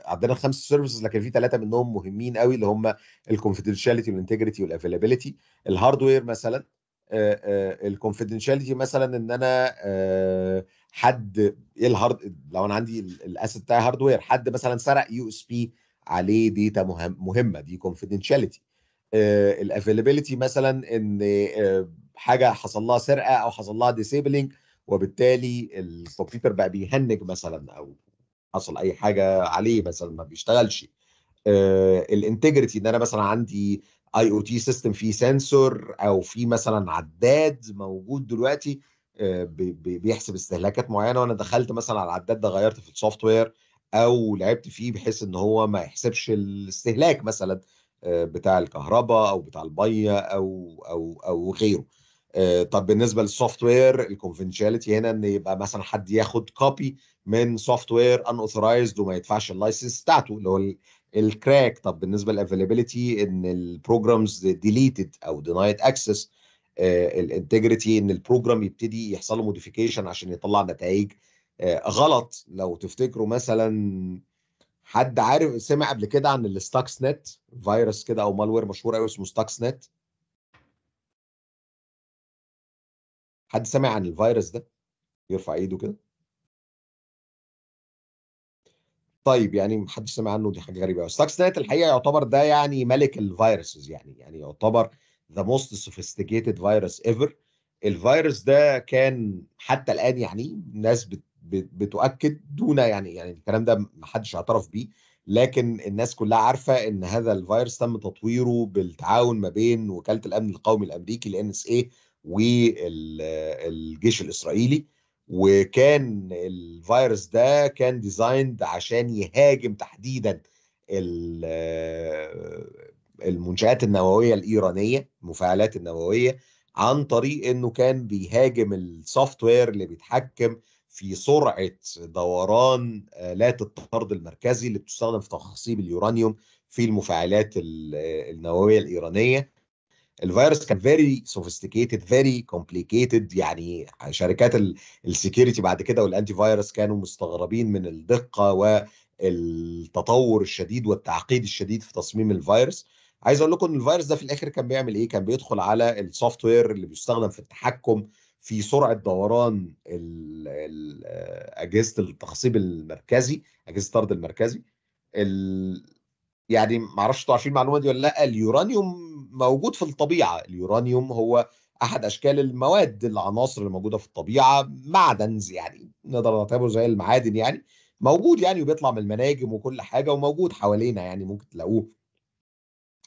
عندنا خمس services لكن في ثلاثة منهم مهمين قوي اللي هم ال confidentiality وال integrity وال availability ال hardware مثلا ال confidentiality مثلا إن أنا آه، حد إيه ال hard لو أنا عندي ال asset بتاعي hardware حد مثلا سرق USB عليه مهم مهمة دي confidentiality ال availability مثلا إن آه، حاجة حصل لها سرقة أو حصل لها disabling وبالتالي الكمبيوتر بقى بي hang مثلا أو حصل أي حاجة عليه مثلا ما بيشتغلش. ال integrity إن أنا مثلا عندي IoT system فيه sensor أو في مثلا عداد موجود دلوقتي آه، بي- بي- بيحسب استهلاكات معينة وأنا دخلت مثلا على العداد ده غيرت في ال software أو لعبت فيه بحيث إن هو ما يحسبش الاستهلاك مثلا آه، بتاع الكهرباء أو بتاع الميه أو أو أو غيره. آه، طب بالنسبة لل software ال confidentiality هنا إن يبقى مثلا حد ياخد copy من software unauthorized وما يدفعش ال license بتاعته اللي هو ال- ال crack طب بالنسبة للافيلابيلتي إن البروجرامز ديليتد أو دينايد اكسس الانتجريتي إن البروجرام يبتدي يحصل له modification عشان يطلع نتائج آه، غلط. لو تفتكروا مثلا حد عارف سمع قبل كده عن ال Stuxnet فيروس كده أو malware مشهور قوي اسمه Stuxnet حد سمع عن الفيروس ده؟ يرفع ايده كده. طيب يعني محدش سمع عنه؟ دي حاجة غريبة قوي Stuxnet الحقيقة يعتبر ده يعني ملك ال viruses يعني يعني يعتبر the most sophisticated virus ever الفيروس ده كان حتى الآن يعني ناس بت بت بتؤكد دون يعني يعني الكلام ده محدش اعترف بيه. لكن الناس كلها عارفة إن هذا الفيروس تم تطويره بالتعاون ما بين وكالة الأمن القومي الأمريكي ال NSA والجيش الإسرائيلي وكان الفيروس ده كان designed عشان يهاجم تحديدا ال- المنشآت النووية الإيرانية المفاعلات النووية عن طريق إنه كان بيهاجم ال software اللي بيتحكم في سرعة دوران آلات الطرد المركزي اللي بتستخدم في تخصيب اليورانيوم في المفاعلات ال- النووية الإيرانية. الفيروس كان very sophisticated very complicated يعني شركات ال security بعد كده وال antivirus كانوا مستغربين من الدقة والتطور الشديد والتعقيد الشديد في تصميم الفيروس. عايز أقول لكم إن الفيروس ده في الآخر كان بيعمل إيه؟ كان بيدخل على ال software اللي بيستخدم في التحكم في سرعة دوران ال- أجهزة التخصيب المركزي أجهزة الطرد المركزي. ال... يعني ما أعرفش أنتوا عارفين المعلومة دي ولا لا اليورانيوم موجود في الطبيعة اليورانيوم هو أحد أشكال المواد العناصر اللي موجودة في الطبيعة معدن يعني نقدر نعتبره زي المعادن يعني موجود يعني وبيطلع من المناجم وكل حاجة وموجود حوالينا يعني ممكن تلاقوه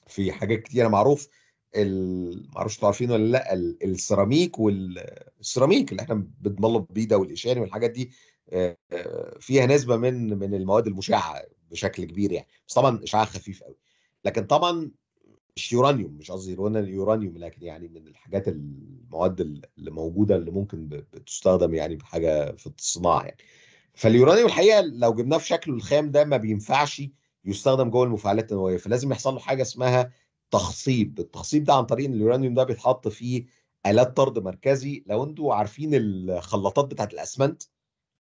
في حاجات كتيرة معروف. ما أعرفش عارفين ولا لا ال- السيراميك والسيراميك اللي إحنا بنبلط بيه ده والاشاري والحاجات دي آه، آه، فيها نسبة من من المواد المشعة بشكل كبير يعني. بس طبعا إشعاع خفيف قوي. لكن طبعا مش يورانيوم مش قصدي يوران- يورانيوم لكن يعني من الحاجات المواد اللي موجودة اللي ممكن بتستخدم يعني بحاجه في الصناعة يعني. فاليورانيوم الحقيقة لو جبناه في شكله الخام ده ما بينفعش يستخدم جوه المفاعلات النووية. فلازم يحصل له حاجة اسمها تخصيب. التخصيب ده عن طريق إن اليورانيوم ده بيتحط فيه آلات طرد مركزي. لو أنتوا عارفين الخلاطات بتاعت الأسمنت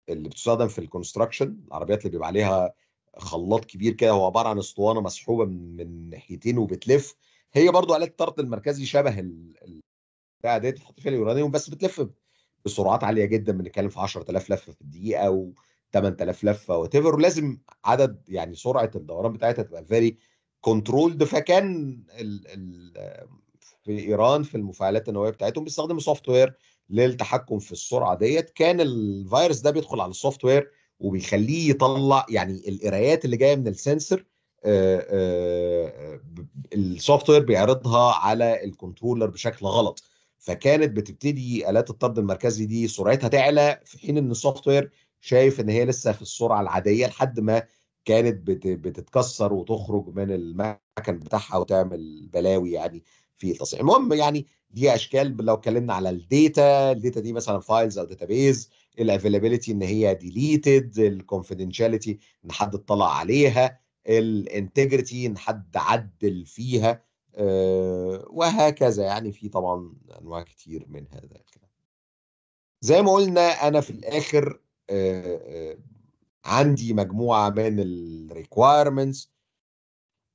اللي بتستخدم في ال construction العربيات اللي بيبقى عليها خلاط كبير كده هو عبارة عن أسطوانة مسحوبة من ناحيتين وبتلف. هي برضو آلات الطرد المركزي شبه ال- ال- بتاع ديت تحط فيها اليورانيوم بس بتلف بسرعات عالية جدا بنتكلم في 10000 لفة في الدقيقة و 8000 لفة whatever ولازم عدد يعني سرعة الدوران بتاعتها تبقى very controlled فكان ال ال في إيران في المفاعلات النووية بتاعتهم بيستخدموا software للتحكم في السرعة ديت. كان الفيروس ده بيدخل على ال software وبيخليه يطلع يعني القرايات اللي جاية من ال sensor ال software بيعرضها على ال controller بشكل غلط. فكانت بتبتدي آلات الطرد المركزي دي سرعتها تعلى في حين إن ال software شايف إن هي لسه في السرعة العادية لحد ما كانت بت- بتتكسر وتخرج من المكن بتاعها وتعمل بلاوي يعني. في التصنيع المهم يعني دي أشكال لو اتكلمنا على ال data ال data دي مثلا files أو database ال availability إن هي deleted ال confidentiality إن حد اطلع عليها ال integrity إن حد عدل فيها آه، وهكذا. يعني في طبعا أنواع كتير من هذا الكلام زي ما قلنا أنا في الآخر آه، آه، عندي مجموعة من ال requirements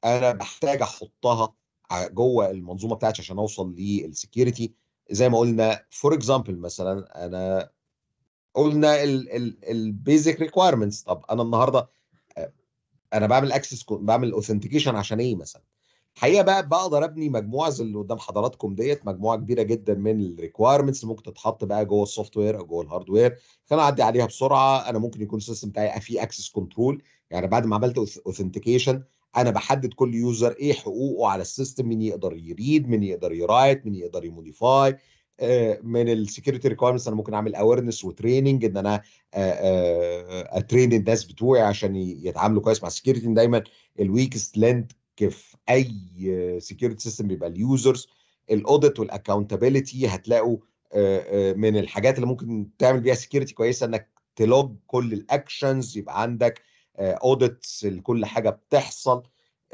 أنا بحتاج أحطها جوه المنظومة بتاعتي عشان أوصل لل security زي ما قلنا for example مثلا أنا قلنا ال basic requirements طب أنا النهارده آه، أنا بعمل access بعمل authentication عشان إيه مثلا؟ الحقيقة بقى بقدر أبني مجموعة زي اللي قدام حضراتكم ديت مجموعة كبيرة جدا من ال requirements ممكن تتحط بقى جوه ال software أو جوه ال hardware فانا اعدي عليها بسرعة. أنا ممكن يكون ال system بتاعي فيه access control يعني بعد ما عملت authentication أنا بحدد كل user إيه حقوقه على ال system مين يقدر read مين يقدر ي write مين يقدر ي modify. من ال security requirements أنا ممكن أعمل awareness و training إن أنا ا train الناس بتوعي عشان يتعاملوا كويس مع ال security دايما ال weakest link في أي security system بيبقى ال users ال audit وال accountability هتلاقوا آه، آه، من الحاجات اللي ممكن تعمل بيها security كويسة إنك ت log كل ال actions يبقى عندك audits لكل حاجة بتحصل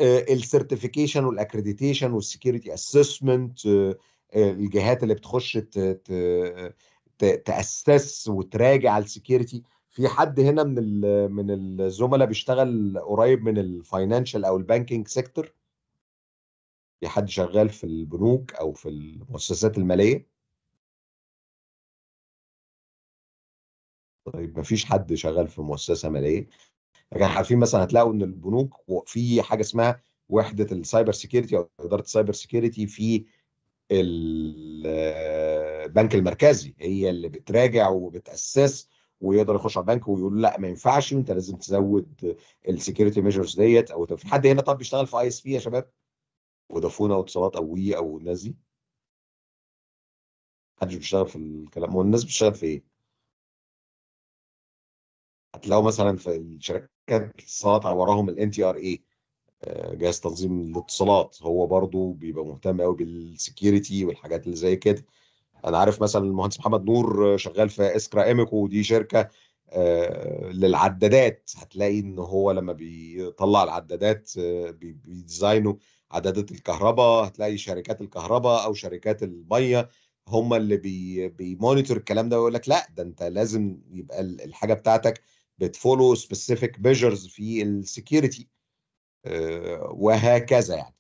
ال certification وال accreditation وال security assessment الجهات اللي بتخش ت assess وتراجع ال security في حد هنا من من الزملاء بيشتغل قريب من ال financial أو ال banking sector في حد شغال في البنوك أو في المؤسسات المالية؟ طيب مفيش حد شغال في مؤسسة مالية؟ لكن عارفين مثلا هتلاقوا إن البنوك في حاجة اسمها وحدة ال cyber security أو إدارة ال cyber security في ال- البنك المركزي هي اللي بتراجع وبت assess ويقدر يخش على البنك ويقول لا ما ينفعش وانت لازم تزود ال security measures ديت أو في حد هنا طب بيشتغل في ISP يا شباب فودافون أو اتصالات أو وي أو الناس دي محدش بيشتغل في الكلام هو الناس بتشتغل في إيه؟ هتلاقوا مثلا في الشركات الاتصالات وراهم ال NTRA جهاز تنظيم الاتصالات. هو برضو بيبقى مهتم قوي بال security والحاجات اللي زي كده. أنا عارف مثلا المهندس محمد نور شغال في إسكرا إيميكو ودي شركة آه، للعدادات. هتلاقي إن هو لما بيطلع العدادات آه، بي- بي design وا عدادات الكهرباء. هتلاقي شركات الكهرباء أو شركات المية هم اللي بي بي monitor الكلام ده ويقول لك لا ده أنت لازم يبقى ال- الحاجة بتاعتك بت follow specific measures في ال security وهكذا يعني.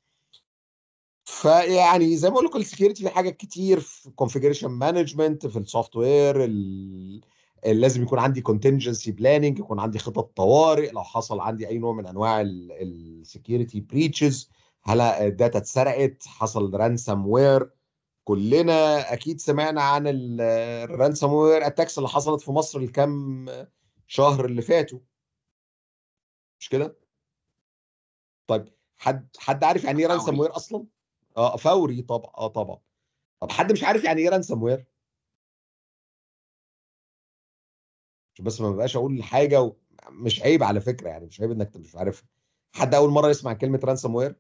فيعني زي ما بقول لكم ال security في حاجات كتير في configuration management في ال software لازم يكون عندي contingency planning يكون عندي خطط طوارئ لو حصل عندي أي نوع من أنواع ال security breaches هل ال data اتسرقت حصل ransomware كلنا أكيد سمعنا عن ال ransomware attacks اللي حصلت في مصر الكام شهر اللي فاتوا مش كده؟ طيب حد حد عارف يعني إيه ransom فوري. ware أصلا؟ آه فوري طبعا آه طبعا طب حد مش عارف يعني إيه ransomware؟ عشان بس ما بقاش أقول حاجة و... مش عيب على فكرة يعني مش عيب إنك مش عارفها حد أول مرة يسمع كلمة ransomware؟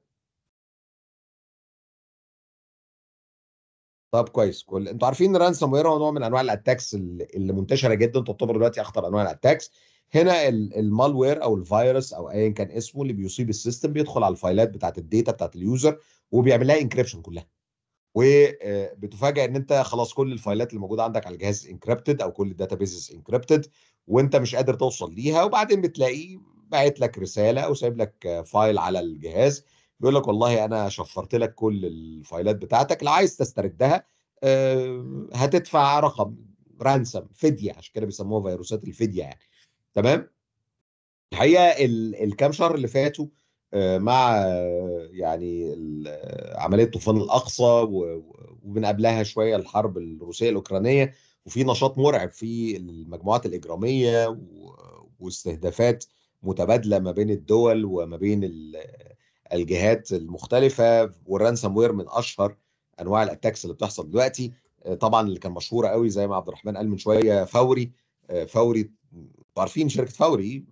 طب كويس كل أنتوا عارفين ان ransomware هو نوع من أنواع ال attacks اللي منتشرة جدا تعتبر دلوقتي أخطر أنواع ال attacks هنا ال- ال malware أو الفيروس أو ايا كان اسمه اللي بيصيب ال system بيدخل على ال فايلات بتاعت ال data بتاعت ال user وبيعمل لها encryption كلها. وبتفاجئ إن أنت خلاص كل الفايلات اللي موجودة عندك على الجهاز encrypted أو كل ال databases encrypted وأنت مش قادر توصل ليها وبعدين بتلاقيه باعت لك رسالة أو سايب لك file على الجهاز. بيقول لك والله أنا شفرت لك كل الفايلات بتاعتك لو عايز تستردها آه، هتدفع رقم ransom فدية عشان كده بيسموها فيروسات الفدية يعني. تمام؟ الحقيقة ال- الكام شهر اللي فاتوا آه، مع يعني عملية طوفان الأقصى ومن قبلها شوية الحرب الروسية الأوكرانية وفي نشاط مرعب في المجموعات الإجرامية واستهدافات متبادلة ما بين الدول وما بين الجهات المختلفة وال ransomware من أشهر أنواع ال attacks اللي بتحصل دلوقتي. آه، طبعا اللي كان مشهوره قوي زي ما عبد الرحمن قال من شوية فوري. آه، فوري عارفين شركة فوري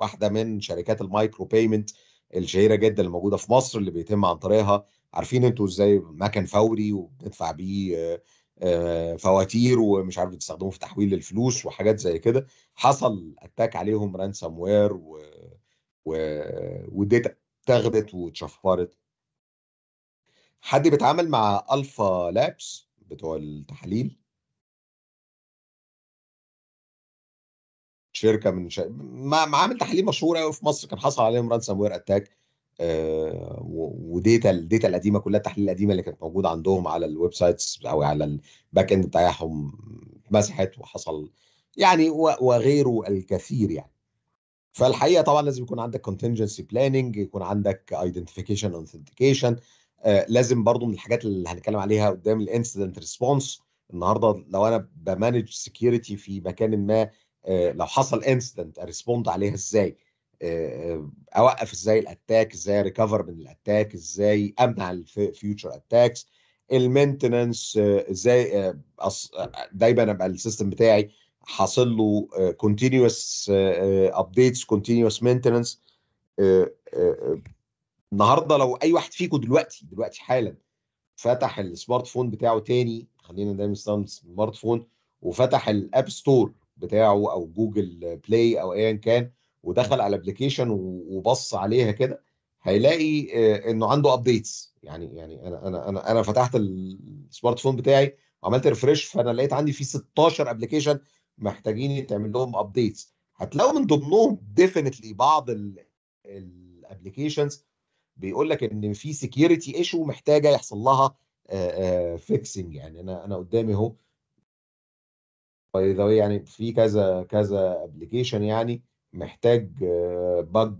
واحدة من شركات ال micro payment الشهيره جدا اللي موجودة في مصر اللي بيتم عن طريقها. عارفين أنتوا إزاي مكن فوري وبندفع بيه آه، فواتير ومش عارف بتستخدموه في تحويل الفلوس وحاجات زي كده. حصل attack عليهم ransomware و... و... وال data اتاخدت واتشفرت. حد بيتعامل مع ألفا labs بتوع التحاليل؟ شركة من ش... مع معامل تحليل مشهوره قوي في مصر كان حصل عليهم ransomware attack آه و data ال data القديمة كلها التحليل القديمة اللي كانت موجودة عندهم على ال websites أو على ال back end بتاعهم مسحت وحصل يعني وغيره الكثير يعني. فالحقيقة طبعا لازم يكون عندك contingency planning يكون عندك identification authentication. آه لازم برضو من الحاجات اللي هنتكلم عليها قدام ال incident response النهارده لو أنا ب manage security في مكان ما آه لو حصل incident أ respond عليها إزاي؟ آه أوقف إزاي ال attack إزاي recover من ال attack إزاي أمنع ال future attacks ال maintenance إزاي دايما أبقى ال system بتاعي حاصل له continuous updates continuous maintenance النهارده لو أي واحد فيكم دلوقتي دلوقتي حالا فتح ال smartphone بتاعه تاني خلينا دايما نستخدم smartphone وفتح ال App Store بتاعه أو Google Play أو ايا كان ودخل على ال application وبص عليها كده هيلاقي آه، إنه عنده updates يعني يعني أنا أنا أنا أنا فتحت ال smartphone بتاعي وعملت refresh فأنا لقيت عندي في 16 application محتاجين يتعمل لهم updates هتلاقوا من ضمنهم definitely بعض ال applications بيقول لك إن في security issue محتاجة يحصل لها fixing يعني أنا أنا قدامي أهو. by the يعني في كذا كذا application يعني محتاج bug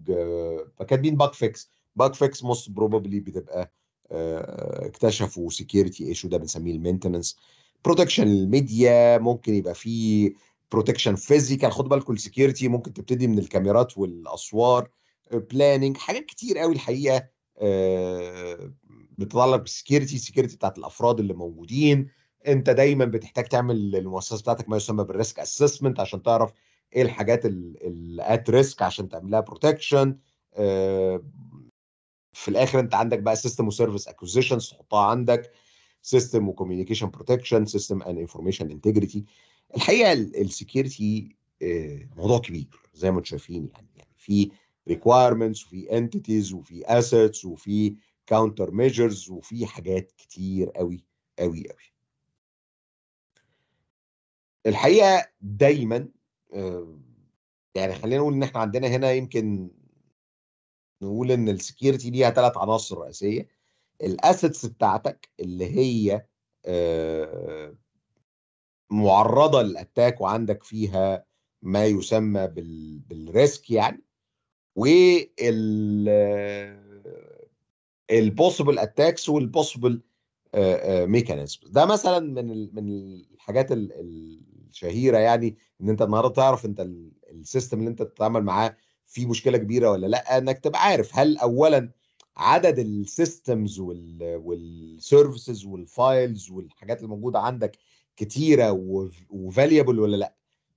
كاتبين bug fix bug fix most probably بتبقى اكتشفوا security issue ده بنسميه ال maintenance protection ال media ممكن يبقى فيه protection physical خدوا بالكم ال security ممكن تبتدي من الكاميرات والأسوار planning حاجات كتير قوي الحقيقة آه، بتتعلق بال security ال security بتاعت الأفراد اللي موجودين. أنت دايما بتحتاج تعمل للمؤسسه بتاعتك ما يسمى بال risk assessment عشان تعرف إيه الحاجات اللي at risk عشان تعمل لها protection في الآخر أنت عندك بقى system و service acquisitions تحطها عندك. system و communication protection system and information integrity الحقيقة ال security موضوع كبير زي ما أنتم شايفين يعني يعني في requirements وفي entities وفي assets وفي countermeasures وفي حاجات كتير قوي قوي قوي. الحقيقة دايما آه، يعني خلينا نقول إن إحنا عندنا هنا يمكن نقول إن ال security ليها ثلاث عناصر رئيسية. ال assets بتاعتك اللي هي معرضة لل attack وعندك فيها ما يسمى بال بال risk يعني وال ال possible attacks وال possible mechanism ده مثلا من من الحاجات ال- الشهيرة يعني إن أنت النهارده تعرف أنت ال- ال system اللي أنت بتتعامل معاه فيه مشكلة كبيرة ولا لأ إنك تبقى عارف هل اولا عدد ال systems وال services وال files والحاجات اللي موجودة عندك كتيرة و available ولا لأ؟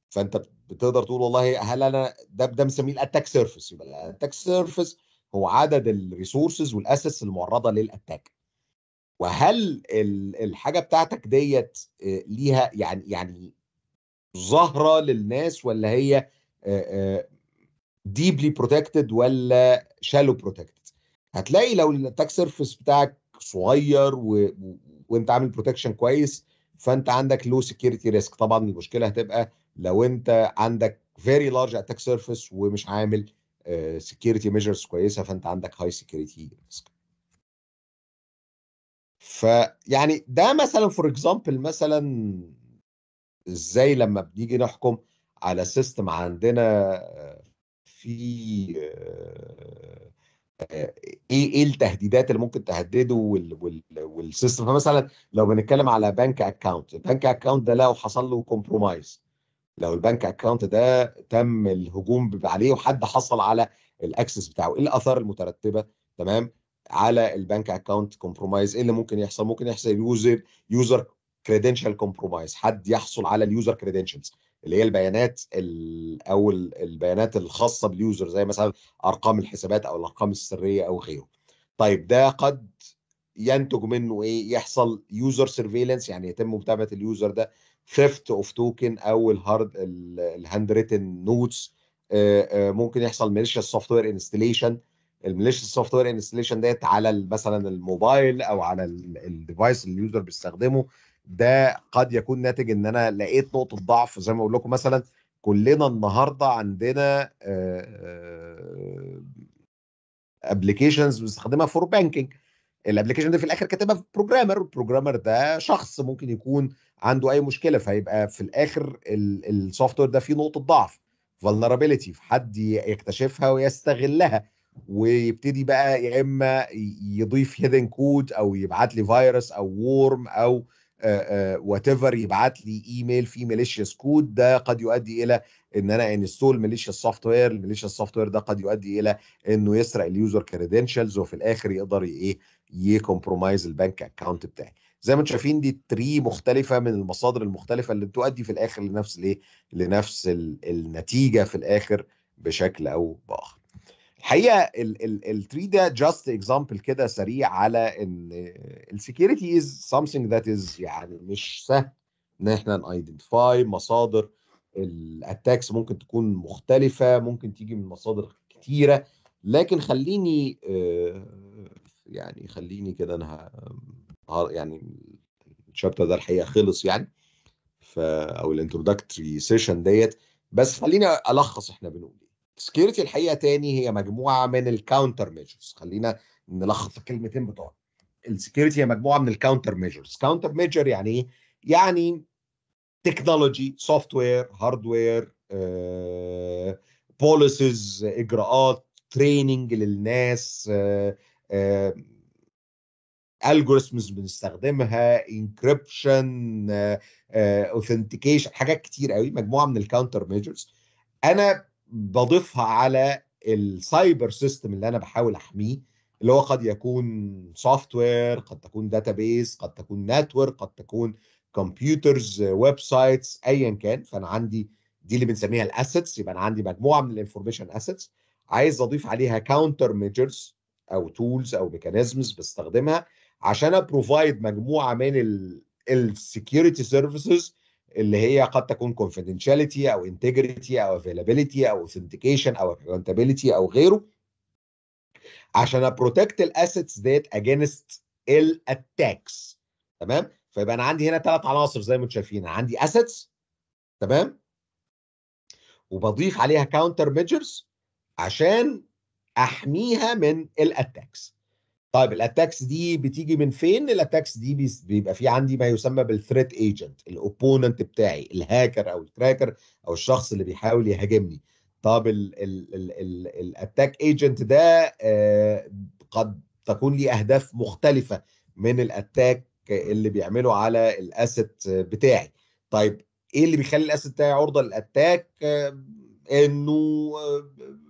فأنت بتقدر تقول والله هل أنا ده ده مسميه ال attack surface يبقى ال attack surface هو عدد ال resources وال assets المعرضة لل attack وهل ال- الحاجة بتاعتك ديت آه، ليها يعني يعني ظاهرة للناس ولا هي deeply protected ولا shallow protected هتلاقي لو ال attack surface بتاعك صغير و... و... وانت عامل protection كويس فانت عندك low security risk طبعا المشكلة هتبقى لو انت عندك very large attack surface ومش عامل security measures كويسة فانت عندك high security risk فيعني ده مثلا for example مثلا إزاي لما بنيجي نحكم على system عندنا آه، في آه، إيه إيه التهديدات اللي ممكن تهدده وال- وال- وال system؟ فمثلا لو بنتكلم على bank account ال bank account ده لو حصل له compromise لو ال bank account ده تم الهجوم عليه وحد حصل على ال access بتاعه إيه الآثار المترتبة؟ تمام؟ على ال bank account compromise إيه اللي ممكن يحصل؟ ممكن يحصل user user credential compromise حد يحصل على ال user credentials اللي هي البيانات ال- أو ال- البيانات الخاصة بال user زي مثلا أرقام الحسابات أو الأرقام السرية أو غيره. طيب ده قد ينتج منه إيه؟ يحصل user surveillance يعني يتم متابعة ال user ده theft of token أو ال hard ال handwritten notes ممكن يحصل malicious software installation ال malicious software installation ديت على مثلا الموبايل أو على ال device اللي ال user بيستخدمه. ده قد يكون ناتج إن أنا لقيت نقطة ضعف زي ما أقول لكم مثلا كلنا النهارده عندنا applications بنستخدمها for banking ال application ده في الآخر كاتبها في programmer ال programmer ده شخص ممكن يكون عنده أي مشكلة فيبقى في الآخر ال software ده فيه نقطة ضعف في حد يكتشفها ويستغلها ويبتدي بقى يا إما يضيف hidden code أو يبعت لي فيروس أو worm أو whatever يبعت لي ايميل فيه malicious code ده قد يؤدي إلى إن أنا install malicious software ال malicious software ده قد يؤدي إلى إنه يسرق ال user credentials وفي الآخر يقدر إيه ي compromise ال bank account بتاعي. زي ما أنتم شايفين دي tree مختلفة من المصادر المختلفة اللي تؤدي في الآخر لنفس الإيه لنفس النتيجة في الآخر بشكل أو بآخر. الحقيقة ال tree ده just example كده سريع على إن ال security is something that is يعني مش سهل إن إحنا ن identify مصادر ال attacks ممكن تكون مختلفة ممكن تيجي من مصادر كتيرة. لكن خليني يعني خليني كده أنا يعني ال chapter ده الحقيقة خلص يعني ف أو ال introductory session ديت. بس خليني ألخص إحنا بنقول إيه. ال security الحقيقة تاني هي مجموعة من ال countermeasures خلينا نلخص الكلمتين بتوعنا ال security هي مجموعة من ال countermeasures countermeasure يعني إيه؟ يعني technology software hardware policies إجراءات training للناس algorithms بنستخدمها encryption authentication حاجات كتير قوي مجموعة من ال countermeasures أنا بضيفها على ال cyber system اللي أنا بحاول أحميه اللي هو قد يكون software قد تكون database قد تكون network قد تكون computers websites ايا كان. فأنا عندي دي اللي بنسميها ال assets يبقى أنا عندي مجموعة من ال information assets عايز أضيف عليها countermeasures أو tools أو mechanisms بستخدمها عشان ا provide مجموعة من ال security services اللي هي قد تكون confidentiality أو integrity أو availability أو authentication أو accountability أو غيره. عشان ا protect ال assets ديت against ال attacks تمام؟ فيبقى أنا عندي هنا ثلاث عناصر زي ما أنتم شايفين. عندي assets تمام؟ وبضيف عليها countermeasures عشان أحميها من ال attacks طيب ال attacks دي بتيجي من فين؟ ال attacks دي بيبقى في عندي ما يسمى بال threat agent ال opponent بتاعي الهاكر أو ال cracker أو الشخص اللي بيحاول يهاجمني. طب ال attack agent ده آه قد تكون لي أهداف مختلفة من ال attack اللي بيعمله على ال asset بتاعي. طيب إيه اللي بيخلي ال asset بتاعي عرضة لل attack آه إنه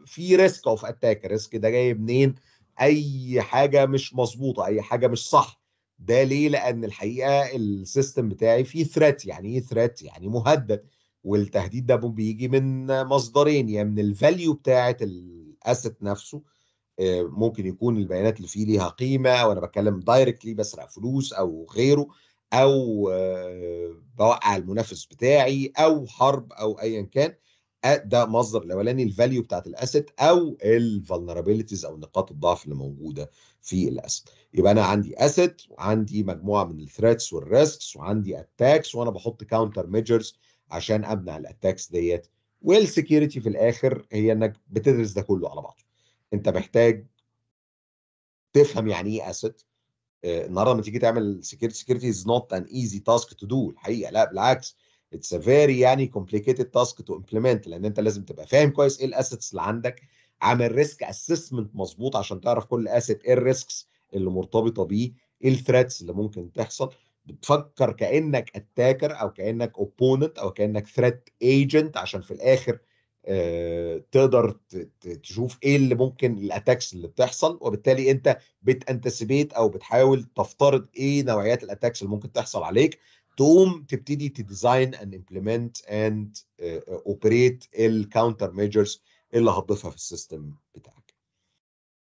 في risk of attack ال risk ده جاي منين؟ أي حاجة مش مظبوطه أي حاجة مش صح. ده ليه؟ لأن الحقيقة ال system بتاعي فيه threat يعني إيه threat يعني مهدد. والتهديد ده بيجي من مصدرين يا يعني من ال value بتاعة ال asset نفسه. ممكن يكون البيانات اللي فيه ليها قيمة وأنا بتكلم directly بسرق فلوس أو غيره أو بوقع المنافس بتاعي أو حرب أو ايا كان. ده مصدر الأولاني ال value بتاعت ال asset أو ال vulnerabilities أو نقاط الضعف اللي موجودة في ال asset يبقى أنا عندي asset وعندي مجموعة من ال threats وال risks وعندي attacks وأنا بحط counter measures عشان أمنع ال attacks ديت. وال security في الآخر هي إنك بتدرس ده كله على بعضه. أنت محتاج تفهم يعني إيه asset النهارده لما تيجي تعمل security security is not an easy task to do الحقيقة لا بالعكس. it's very يعني complicated task to implement لأن أنت لازم تبقى فاهم كويس إيه ال assets اللي عندك عامل risk assessment مظبوط عشان تعرف كل asset إيه ال risks اللي مرتبطة بيه إيه ال threats اللي ممكن تحصل. بتفكر كأنك attacker أو كأنك opponent أو كأنك threat agent عشان في الآخر آه تقدر تشوف إيه اللي ممكن ال attacks اللي بتحصل. وبالتالي أنت بت anticipate أو بتحاول تفترض إيه نوعيات ال attacks اللي ممكن تحصل عليك. تقوم تبتدي ت design and implement and operate ال counter measures اللي هتضيفها في ال system بتاعك.